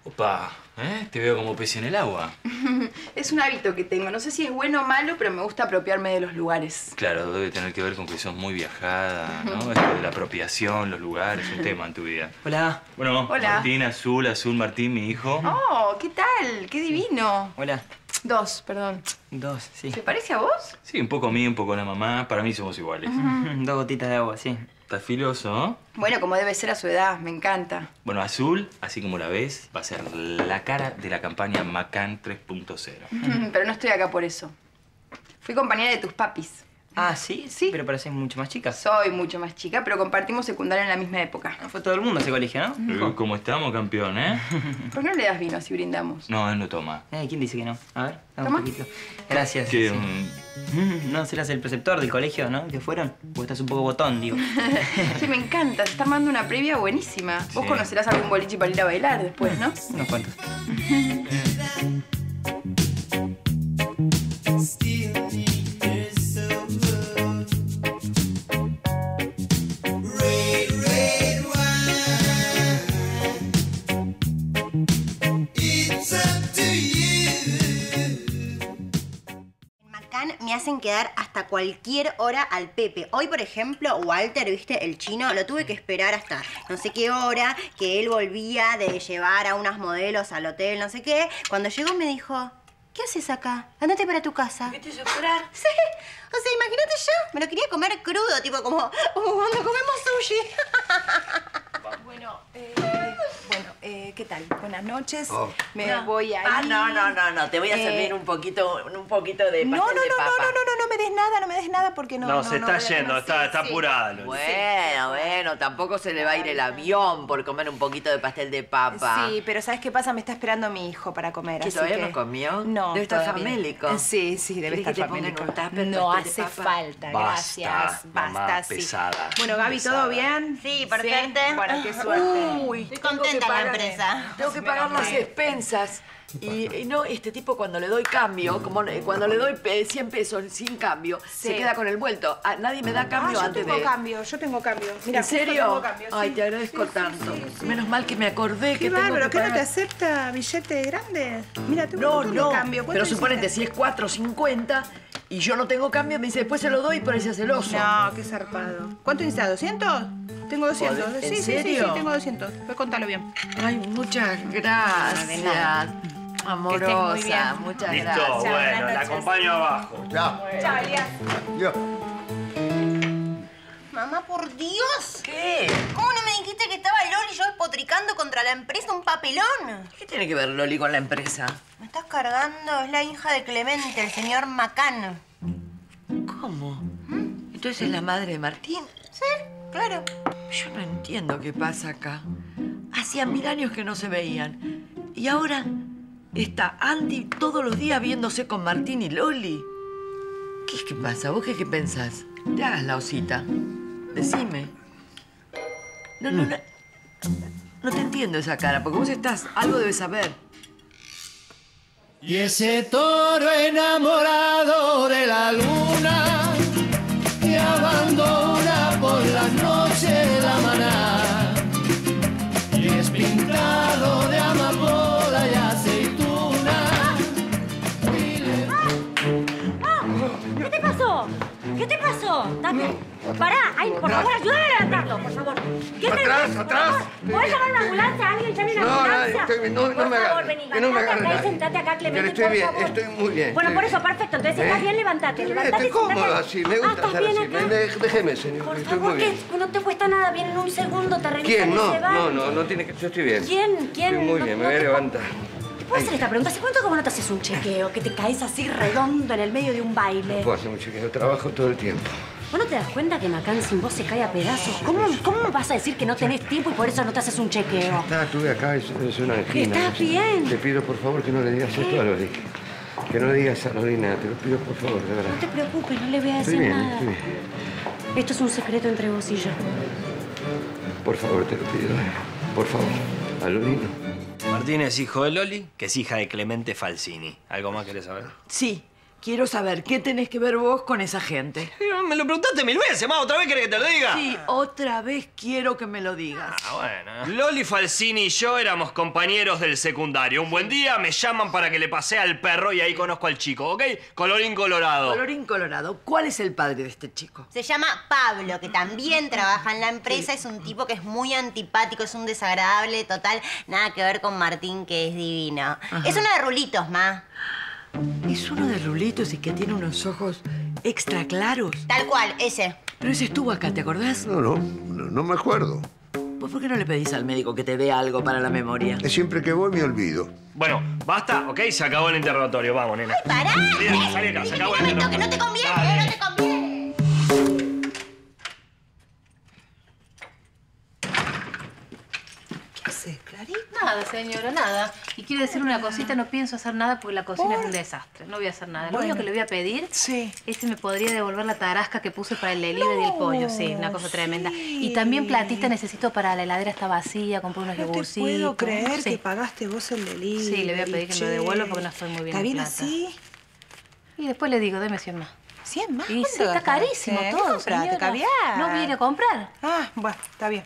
Opa, ¿eh? Te veo como pez en el agua. Es un hábito que tengo. No sé si es bueno o malo, pero me gusta apropiarme de los lugares. Claro, debe tener que ver con que sos muy viajada, ¿no? Esto de la apropiación, los lugares, un tema en tu vida. Hola. Bueno, Hola. Martín, Azul, Azul, Martín, mi hijo. Oh, ¿qué tal? Qué divino. Hola. Dos, perdón. Dos, sí. ¿Te parece a vos? Sí, un poco a mí, un poco a la mamá. Para mí somos iguales. Dos gotitas de agua, sí. Estás filoso, ¿no? Bueno, como debe ser a su edad, me encanta. Bueno, Azul, así como la ves, va a ser la cara de la campaña Macan 3.0. Pero no estoy acá por eso. Fui compañera de tus papis. Ah, ¿sí? Sí. Pero pareces mucho más chica. Soy mucho más chica, pero compartimos secundaria en la misma época. Fue todo el mundo a ese colegio, ¿no? Eh, ¿Cómo estamos, campeón, eh? ¿Por qué no le das vino si brindamos? No, él no toma. Eh, ¿Quién dice que no? A ver, dame Toma. un poquito. Gracias. ¿Qué, sí. mm, No, serás el preceptor del colegio, ¿no? ¿Que fueron? Vos estás un poco botón, digo. Sí, me encanta. Se está armando una previa buenísima. Vos Sí. conocerás algún boliche para ir a bailar después, ¿no? Unos cuantos. Me hacen quedar hasta cualquier hora al Pepe. Hoy, por ejemplo, Walter, viste, el chino, lo tuve que esperar hasta no sé qué hora, que él volvía de llevar a unas modelos al hotel, no sé qué. Cuando llegó me dijo, ¿qué haces acá? Andate para tu casa. ¿Viste llorar? Sí. O sea, imagínate yo, me lo quería comer crudo, tipo como, como cuando comemos sushi. Bueno, eh, ¿qué tal? Buenas noches. Oh. Me No. voy a ir. Ah, no, no, no, no. Te voy a Eh, servir un poquito, un poquito de pastel No, no, no, de no, papa. no, no, no, no me des nada, no me des nada porque no. No, se está yendo, no, está, sí, está sí. apurada. Bueno, bueno, tampoco se le va a ir el avión por comer un poquito de pastel de papa. Sí, pero ¿sabes qué pasa? Me está esperando mi hijo para comer. ¿Que así todavía que- no comió? No. Debe estar todavía. famélico. Sí, sí, debe ¿Querés que estar famélico. No hace falta, gracias. Basta, sí. pesada. Bueno, Gaby, ¿todo bien? Sí, perfecto. Bueno, qué suerte. Uy, Estoy contenta la pagar- Tengo que pagar las expensas. Y, y no, este tipo cuando le doy cambio, como eh, cuando le doy pe- 100 pesos sin cambio, Sí. se queda con el vuelto. Ah, nadie me da cambio ah, yo antes tengo de... cambio, yo tengo cambio. Mira, ¿En serio? tengo cambio, Ay, sí. te agradezco Sí, tanto. sí, sí. Menos mal que me acordé Qué que tengo bárbaro, que ¿qué no te pagar. acepta billete grande? Mira, tengo No, un montón de no, cambio. ¿Cuánto pero suponete, si es 4.50 y yo no tengo cambio, me dice, después se lo doy y parece celoso. No, qué zarpado. ¿Cuánto necesitas? ¿200? Tengo 200. Joder, ¿en sí, sí, sí, sí, serio? tengo 200. Pues contalo bien. Ay, muchas De gracias. nada. Amorosa, muchas Listo, gracias. bueno, buenas la acompaño abajo. Ya. Chao, Elías. Mamá, por Dios. ¿Qué? ¿Cómo no me dijiste que estaba Loli y yo despotricando contra la empresa un papelón? ¿Qué tiene que ver Loli con la empresa? Me estás cargando, es la hija de Clemente, el señor Macán. ¿Cómo? Entonces es la madre de Martín. Sí, claro. Yo no entiendo qué pasa acá. Hacía mil años que no se veían. Y ahora está Andy todos los días viéndose con Martín y Loli. ¿Qué es que pasa? ¿Vos qué, qué pensás? Te hagas la osita. Decime. No, no, mm. no. No te entiendo esa cara, porque vos estás. Algo debes saber. Y ese toro enamorado de la luna que abandona por la noche la maná y es pintado de amapola y aceituna. Ah, ¿Qué te pasó? ¿Qué te pasó? ¿Estás bien? Pará, ay, por favor, ayúdame a levantarlo, por favor. ¿Qué Atrás, por atrás. ¿Podés llamar una ambulancia? ¿Alguien llame una No, no, ambulancia? estoy- no, no por me favor, vení, no me agarre acá y sentate acá, Clemente, Pero estoy bien, favor. estoy muy bien. Bueno, estoy por bien. eso, perfecto. Entonces, ¿Eh? estás bien, levantate. Estoy Levantate y cómodo así, me Ah, gusta ¿estás estar bien así. acá? Déjeme, señor, Por estoy favor, muy que bien. no te cuesta nada. Viene en un segundo, te revisan ¿Quién? No, no, no, no tiene que... Yo estoy bien. ¿Quién? ¿Quién? Estoy muy No- bien, no me voy a levantar. ¿Te puedo hacer esta pregunta? ¿Hace cuánto vos no te haces un chequeo? Que te caes así redondo en el medio de un baile. No puedo hacer un chequeo, trabajo todo el tiempo. ¿Vos no te das cuenta que Macán sin vos se cae a pedazos? ¿Cómo, ¿Cómo vas a decir que no tenés tiempo y por eso no te haces un chequeo? Está, estuve acá, es, es una angina. ¿Estás bien? Te pido, por favor, que no le digas esto a Loli. Que no le digas a Loli nada, te lo pido, por favor, de verdad. No te preocupes, no le voy a Estoy decir bien, nada. estoy bien. Esto es un secreto entre vos y yo. Por favor, te lo pido. eh. Por favor. A Loli no. Martín es hijo de Loli, que es hija de Clemente Falsini. ¿Algo más querés saber? Sí, quiero saber qué tenés que ver vos con esa gente. Me lo preguntaste mil veces, más. ¿Otra vez querés que te lo diga? Sí, otra vez quiero que me lo digas. Ah, bueno. Loli Falsini y yo éramos compañeros del secundario. Un buen día me llaman para que le pase al perro y ahí conozco al chico, ¿ok? Colorín colorado. Colorín colorado, ¿cuál es el padre de este chico? Se llama Pablo, que también trabaja en la empresa. Es un tipo que es muy antipático, es un desagradable total. Nada que ver con Martín, que es divino. Es uno de rulitos, ma. Es uno de rulitos y que tiene unos ojos extra claros. Tal cual, ese. Pero ese estuvo acá, ¿te acordás? No, no, no, no me acuerdo. ¿Vos por qué no le pedís al médico que te dé algo para la memoria? Es siempre que voy me olvido. Bueno, basta, ¿ok? Se acabó el interrogatorio. Vamos, nena. ¡Pará! Salí, salí acá, se acabó el que no interrogatorio. te conviene, no te conviene. Nada, señora, nada. Y quiero decir una cosita, no pienso hacer nada porque la cocina es un desastre. No voy a hacer nada. Lo único que le voy a pedir es si me podría devolver la tarasca que puse para el delivery del pollo. Sí, una cosa tremenda. Y también platita necesito para la heladera está vacía, compré unos No yogurcitos. puedo creer Sí. que pagaste vos el delivery. Sí, le voy a pedir que me devuelva porque no estoy muy bien ¿Está en bien así? Y después le digo, deme 100 más. ¿100 más? Y sí, ¿Cuánto está carísimo ¿Qué todo, compraste, señora. caviar? No viene a comprar. Ah, bueno, está bien.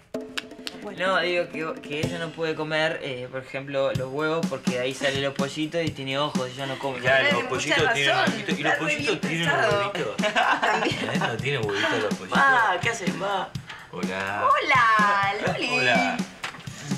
No, digo que, que ella no puede comer, eh, por ejemplo, los huevos porque de ahí salen los pollitos y tiene ojos, ella no come. Ya, los pollitos tienen ojitos. ¿Y los pollitos tienen huevitos? ¿Eh? ¿No tienen huevitos los pollitos? Ma, ¿qué haces, ma? Hola. Hola, Loli. Hola.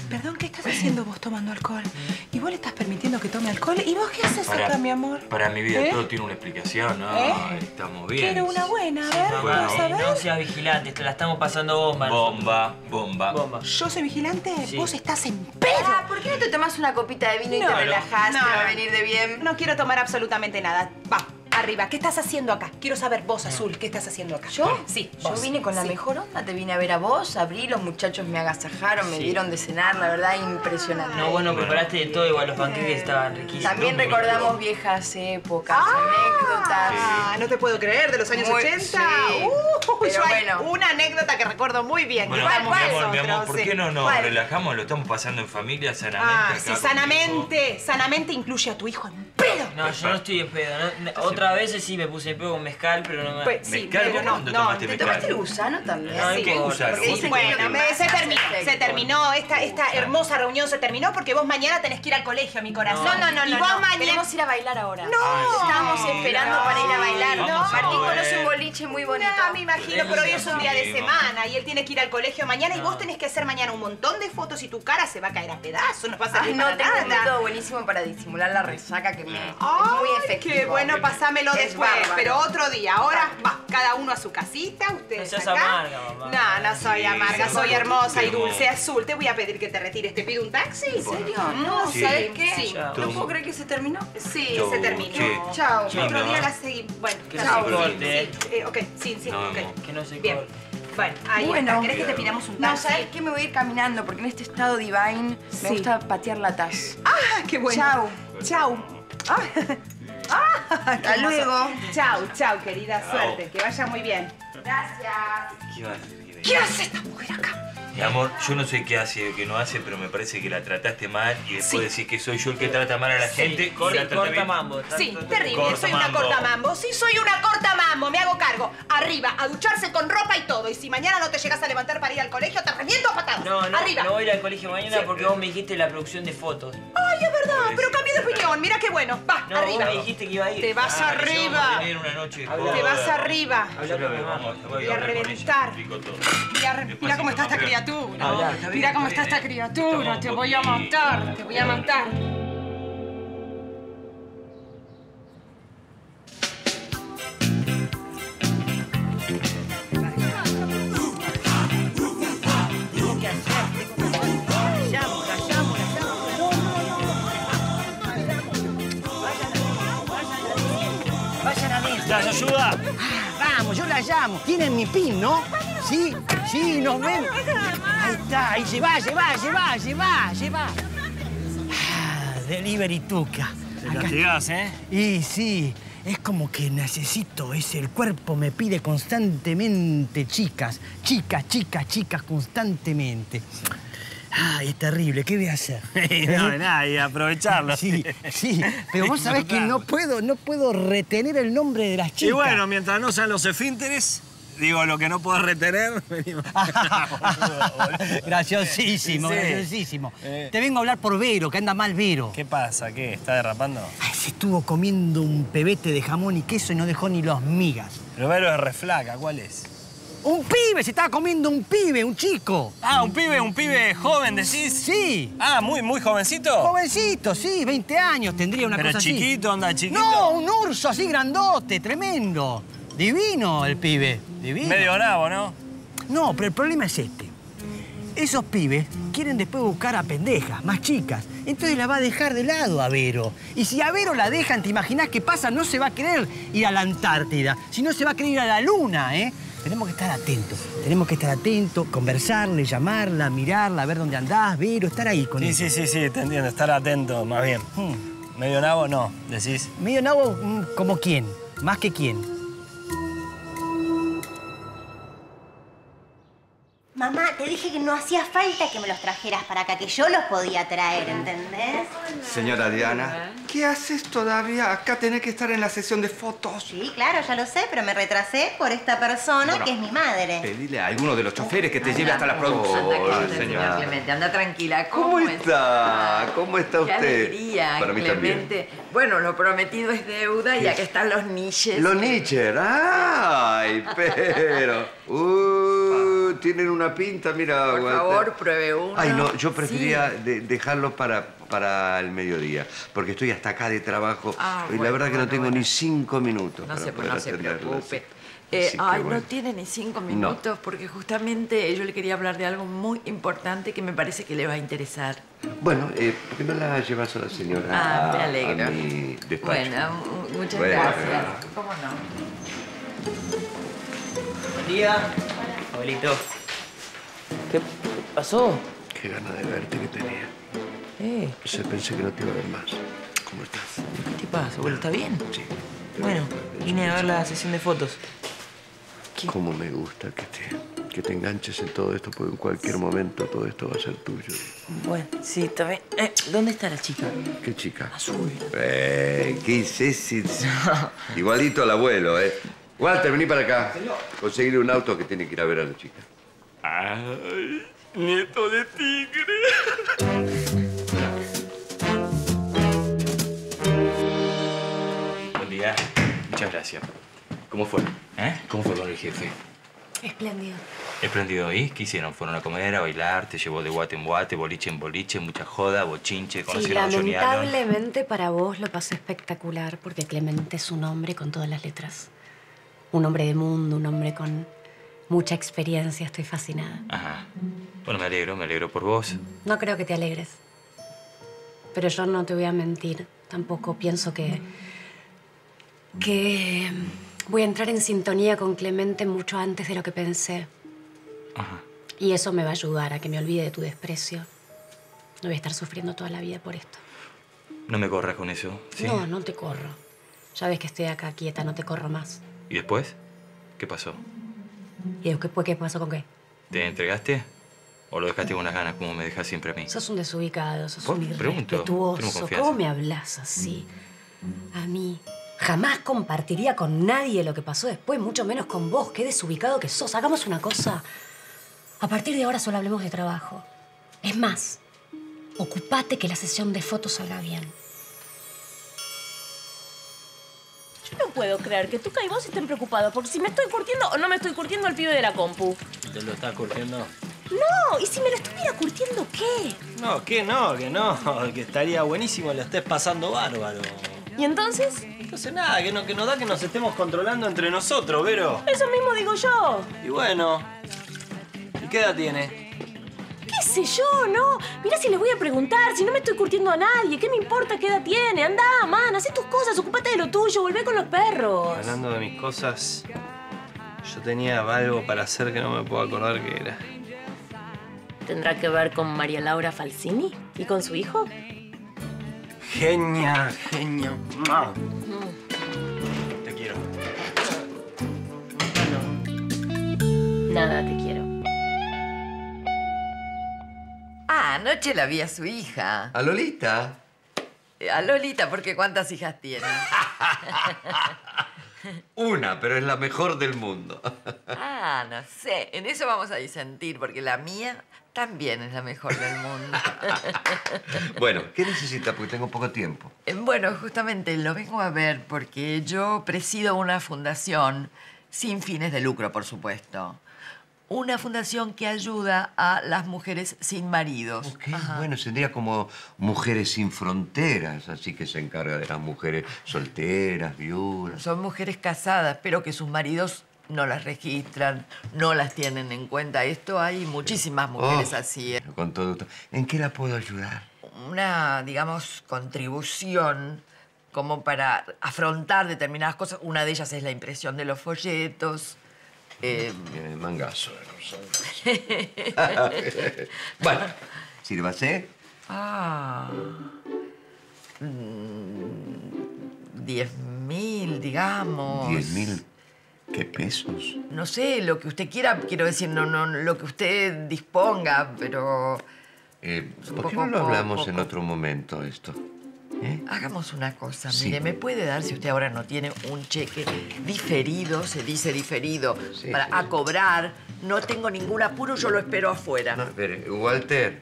Perdón, ¿qué estás haciendo vos tomando alcohol? ¿Y vos le estás permitiendo que tome alcohol? ¿Y vos qué haces Para- acá, mi amor? Para mi vida ¿Eh? todo tiene una explicación, ¿no? ¿Eh? Estamos bien. Quiero una buena, a ver, vamos a ver. no seas vigilante, te la estamos pasando bomba. Bomba, bomba. Bomba. ¿Yo soy vigilante? Sí. Vos estás en pedo. Ah, ¿por qué no te tomas una copita de vino y te relajás? no, te va a no. venir de bien. No quiero tomar absolutamente nada. Va, arriba. ¿Qué estás haciendo acá? Quiero saber vos, Azul, ¿qué estás haciendo acá? ¿Yo? Sí, Yo vos. vine con la Sí. mejor onda, te vine a ver a vos, abrí, los muchachos me agasajaron, me dieron de cenar, la verdad, impresionante. No, bueno, preparaste de todo, igual los panqueques estaban riquísimos. También recordamos viejas épocas, anécdotas. Ah, no te puedo creer, de los años Muy- 80. sí. Uh, Pero yo hay bueno. una anécdota que recuerdo muy bien. Bueno, ¿Cuál, mi cuál? amor, mi amor, ¿por sí. qué no nos ¿Cuál? relajamos? Lo estamos pasando en familia sanamente. Ah, acá sí, sanamente, sanamente incluye a tu hijo en pedo. No, yo no estoy en pedo. ¿no? Otra vez sí me puse en pedo con mezcal, pero no me... Pues sí, Mezcal, pero ¿vos no, no, tomaste ¿Te mezcal? tomaste el gusano también? No, ¿Qué importa, gusano? porque Sí, bueno, me- se terminó, se terminó, esta, esta hermosa reunión se terminó porque vos mañana tenés que ir al colegio, mi corazón. No, no, no, y no. vos no. mañana... Queremos ir a bailar ahora. No. Estamos Sí, esperando no. para ir a bailar. A Martín conoce un boliche muy bonito. No, me imagino, pero hoy es un día de Sí, semana y él tiene que ir al colegio mañana y vos tenés que hacer mañana un montón de fotos y tu cara se va a caer a pedazos, no va a Ay, salir no, para nada. buenísimo para disimular la resaca que me es muy efectivo. qué bueno, pasámelo Es después, bárbaro. pero otro día. Ahora va, cada uno a su casita, ustedes No seas acá. amarga, mamá. No, no soy Sí, amarga, sí, soy hermosa y dulce azul. Te voy a pedir que te retires. ¿Te pido un taxi? ¿En serio? No, No, Sí. ¿sabes qué? Sí. No puedo creer que se terminó. Sí, se terminó. Chao. Otro día la seguimos. Bueno, Que no chao. se corte, ¿eh? Sí, eh, ok, sí, sí, ok. Que no se Bien. corte. Bueno, ahí Bueno. ¿Querés que te pidamos un No, taxi? ¿sabes qué? Me voy a ir caminando porque en este estado divine Sí. me gusta patear latas. Ah, qué bueno. Chau. Chau. Ah, Hasta luego. Chau, chau, querida. Chau. Suerte. Que vaya muy bien. Gracias. ¿Qué a? ¿Qué hace esta mujer acá? Mi amor, yo no sé qué hace o qué no hace, pero me parece que la trataste mal y después decís que soy yo el que trata mal a la gente. la trata bien. Sí, terrible. Corta soy una mambo. corta mambo. Sí, soy una corta mambo. Me hago cargo. Arriba, a ducharse con ropa y todo. Y si mañana no te llegas a levantar para ir al colegio, te reviento a patadas. No, no, Arriba. no voy a ir al colegio mañana Sí. porque vos me dijiste la producción de fotos. Ay, es verdad, pero cambié de opinión. Mira qué bueno. Va, No, arriba. vos me dijiste que iba a ir. Te vas Ah, arriba. tener una noche Te vas arriba. Voy a reventar. mira cómo está esta criatura. Bien, Mira cómo está esta criatura. Te voy a matar. Te voy a matar. Vayan adentro. ¿Las ayuda? Llamo. Tienen mi pin, ¿no? Sí, sí, nos ven. Ahí está, ahí lleva, lleva, lleva, lleva, lleva. Ah, delivery tuca. Te castigás, ¿eh? Y sí, es como que necesito, es el cuerpo me pide constantemente chicas, chicas, chicas, chicas, constantemente. Ay, es terrible, ¿qué voy a hacer? no, nada, y aprovecharlo. Sí, sí, pero vos sabés que no puedo, no puedo retener el nombre de las chicas. Y bueno, mientras no sean los esfínteres, digo, lo que no puedo retener... venimos. Graciosísimo, Sí. graciosísimo. Eh. Te vengo a hablar por Vero, que anda mal Vero. ¿Qué pasa? ¿Qué? ¿Está derrapando? Ay, se estuvo comiendo un pebete de jamón y queso y no dejó ni los migas. Pero Vero es reflaca, ¿cuál es? ¡Un pibe! Se estaba comiendo un pibe, un chico. Ah, un pibe, un pibe joven, decís. Sí. Ah, muy, muy jovencito. Jovencito, sí, 20 años tendría una Pero cosa así. chiquito, anda chiquito. No, un urso así grandote, tremendo. Divino el pibe, divino. Medio bravo, ¿no? No, pero el problema es este. Esos pibes quieren después buscar a pendejas, más chicas. Entonces la va a dejar de lado a Vero. Y si a Vero la dejan, ¿te imaginas qué pasa? No se va a querer ir a la Antártida, sino se va a querer ir a la Luna, ¿eh? Tenemos que estar atentos. Tenemos que estar atentos, conversarle, llamarla, mirarla, ver dónde andás, Vero, estar ahí con Sí, ella. sí, sí, sí, te entiendo. Estar atento, más bien. Hmm. Medio nabo, no, decís. Medio nabo, mm, ¿como quién? ¿Más que quién? Mamá, te dije que no hacía falta que me los trajeras para acá, que yo los podía traer, ¿entendés? Señora Diana, ¿qué haces todavía? Acá tenés que estar en la sesión de fotos. Sí, claro, ya lo sé, pero me retrasé por esta persona Bueno. que es mi madre. Pedile a alguno de los choferes que te lleve hasta la producción. Anda, señora Clemente, anda tranquila. ¿Cómo, ¿Cómo está? ¿Cómo está Qué usted? alegría, Para mí también. Clemente. Bueno, lo prometido es deuda y acá están los niches. Los Nietzsche, ay, pero. Uh, tienen una pinta, mira. Por Walter. favor, pruebe uno. Ay, no, yo preferiría Sí. de- dejarlo para, para el mediodía, porque estoy hasta acá de trabajo Ah, y la bueno, verdad que no tengo bueno. ni cinco minutos No para se, poder no se preocupe. Eh, ay, bueno. no tiene ni cinco minutos porque justamente yo le quería hablar de algo muy importante que me parece que le va a interesar. Bueno, eh, ¿por qué no la llevas a la señora Ah, a, me alegro. a mi despacho? Bueno, mu- muchas Bueno, gracias. ¿Cómo no? Buen día. Abuelito. ¿Qué pasó? Qué ganas de verte que tenía. Eh, O sea, pensé que no te iba a ver más. ¿Cómo estás? ¿Qué te pasa, abuelo? ¿Está bien? Sí. Bueno, vine a ver la sesión de fotos. Cómo me gusta que te, que te enganches en todo esto, porque en cualquier momento todo esto va a ser tuyo. Bueno, sí, está bien. Eh, ¿Dónde está la chica? ¿Qué chica? Azul. Eh, ¿Qué es ese? Igualito al abuelo, ¿eh? Walter, vení para acá. Conseguir un auto que tiene que ir a ver a la chica. Ay, nieto de tigre. Buen día. Muchas gracias. ¿Cómo fue? ¿Eh? ¿Cómo fue con el jefe? Espléndido. Espléndido. ¿Y qué hicieron? ¿Fueron a comer, a bailar? ¿Te llevó de guate en guate, boliche en boliche, mucha joda, bochinche? Sí, ¿Conocieron a Allen? lamentablemente para vos lo pasé espectacular porque Clemente es un hombre con todas las letras. Un hombre de mundo, un hombre con mucha experiencia. Estoy fascinada. Ajá. Bueno, me alegro, me alegro por vos. No creo que te alegres. Pero yo no te voy a mentir. Tampoco pienso que. que. voy a entrar en sintonía con Clemente mucho antes de lo que pensé. Ajá. Y eso me va a ayudar a que me olvide de tu desprecio. No voy a estar sufriendo toda la vida por esto. No me corras con eso, ¿sí? No, no te corro. Ya ves que estoy acá quieta, no te corro más. ¿Y después? ¿Qué pasó? ¿Y después qué pasó con qué? ¿Te entregaste? ¿O lo dejaste con unas ganas como me dejas siempre a mí? Sos un desubicado, sos un irrespetuoso. ¿Cómo me hablas así? A mí jamás compartiría con nadie lo que pasó después, mucho menos con vos. Qué desubicado que sos. Hagamos una cosa. A partir de ahora solo hablemos de trabajo. Es más, ocupate que la sesión de fotos salga bien. Yo no puedo creer que Tuca y vos estén preocupados porque si me estoy curtiendo o no me estoy curtiendo el pibe de la compu. ¿Te lo estás curtiendo? No, ¿y si me lo estuviera curtiendo qué? No, que no, que no. Que estaría buenísimo, lo estés pasando bárbaro. ¿Y entonces? Sé nada, que, no, que nos da que nos estemos controlando entre nosotros, Vero. Eso mismo digo yo. Y bueno. ¿Y qué edad tiene? ¿Qué sé yo, no? Mira si les voy a preguntar, si no me estoy curtiendo a nadie, ¿qué me importa qué edad tiene? Anda, man, haz tus cosas, ocúpate de lo tuyo, volvé con los perros. Hablando de mis cosas, yo tenía algo para hacer que no me puedo acordar qué era. ¿Tendrá que ver con María Laura Falsini y con su hijo? Genia, genia. ¡Mua! Te quiero. Nada, te quiero. Anoche la vi a su hija. ¿A Lolita? A Lolita, porque ¿cuántas hijas tiene? Una, pero es la mejor del mundo. Ah, no sé. En eso vamos a disentir, porque la mía también es la mejor del mundo. Bueno, ¿qué necesita? Porque tengo poco tiempo. Eh, Bueno, justamente lo vengo a ver porque yo presido una fundación sin fines de lucro, por supuesto. Una fundación que ayuda a las mujeres sin maridos. Ok, bueno, sería como Mujeres sin Fronteras, así que se encarga de las mujeres solteras, viudas. Son mujeres casadas, pero que sus maridos no las registran, no las tienen en cuenta. Esto hay muchísimas mujeres Oh, así. ¿eh? Con todo esto. ¿En qué la puedo ayudar? Una, digamos, contribución como para afrontar determinadas cosas. Una de ellas es la impresión de los folletos. Eh, Eh, mangazo. bueno, sírvase. ah. mm, Diez mil, digamos. ¿Diez mil qué pesos? No sé, lo que usted quiera, quiero decir, no, no, lo que usted disponga, pero Eh, ¿Por qué no lo hablamos poco. en otro momento esto? Hagamos una cosa. Sí. Mire, ¿me puede dar, si usted ahora no tiene un cheque diferido, se dice diferido, para a cobrar? No tengo ningún apuro, yo lo espero afuera. No, espere, Walter,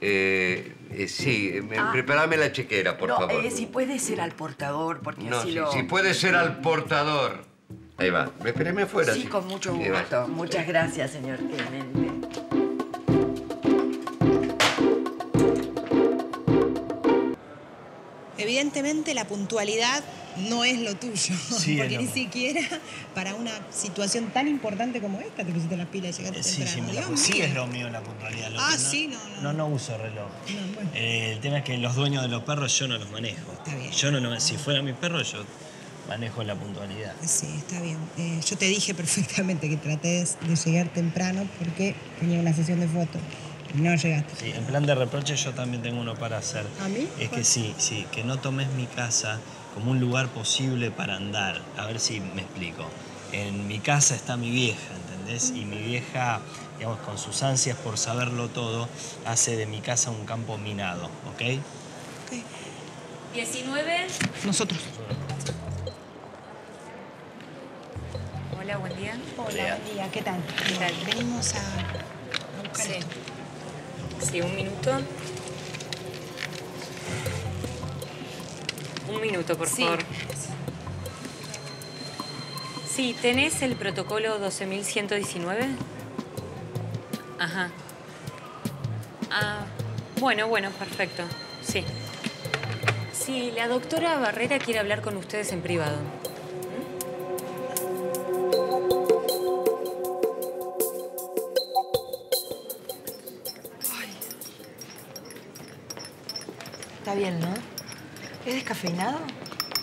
eh, eh, sí, eh, Ah. prepárame la chequera, por no, favor. eh, si puede ser al portador, porque No, así sí, lo... sí, puede ser al portador. Ahí va, espéreme afuera. Sí, con mucho gusto. Muchas gracias, señor Clemente. Evidentemente la puntualidad no es lo tuyo. Sí, porque ni siquiera para una situación tan importante como esta te pusiste las pilas y llegaste Sí, sí, temprano. me la sí es lo mío la puntualidad. Lo Ah, que no- sí, no, No, no uso reloj. Bueno. Eh, el tema es que los dueños de los perros yo no los manejo. Está bien. Yo no si fuera mi perro, yo manejo la puntualidad. Sí, está bien. Eh, yo te dije perfectamente que tratés de llegar temprano porque tenía una sesión de fotos. No llegaste. Sí, en plan de reproche yo también tengo uno para hacer. ¿A mí? Es que sí, sí, que no tomes mi casa como un lugar posible para andar. A ver si me explico. En mi casa está mi vieja, ¿entendés? Y mi vieja, digamos, con sus ansias por saberlo todo, hace de mi casa un campo minado, ¿ok? 19. Nosotros. Hola, buen día. Hola, buen día. ¿Qué tal? ¿Qué tal? Venimos a, a buscar Sí. esto. Sí, un minuto. Un minuto, por Sí. favor. Sí, ¿tenés el protocolo 12.119? Ajá. Ah, bueno, bueno, perfecto. Sí. Sí, la doctora Barrera quiere hablar con ustedes en privado. Descafeinado?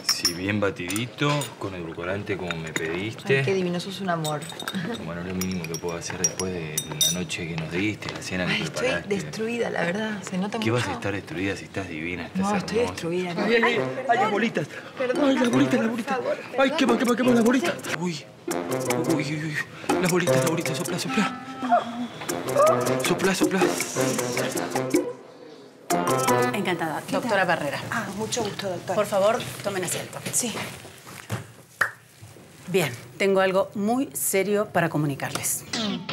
Sí, bien batidito, con edulcorante como me pediste. Ay, qué divino, sos un amor. Bueno, lo mínimo que puedo hacer después de la noche que nos diste, la cena que Ay, estoy preparaste. destruida, la verdad. Se nota ¿Qué mucho. vas a estar destruida si estás divina? Estás No, estoy destruida. Ay, ay, ay, perdón. las bolitas. Perdón. Ay, las bolitas, las bolitas. Ay, quema, quema, quema las bolitas. Uy, uy, uy, uy. Las bolitas, las bolitas, sopla, sopla. Sopla, sopla. Encantada. Doctora Barrera. Ah, mucho gusto, doctor. Por favor, tomen asiento. Sí. Bien, tengo algo muy serio para comunicarles. Mm.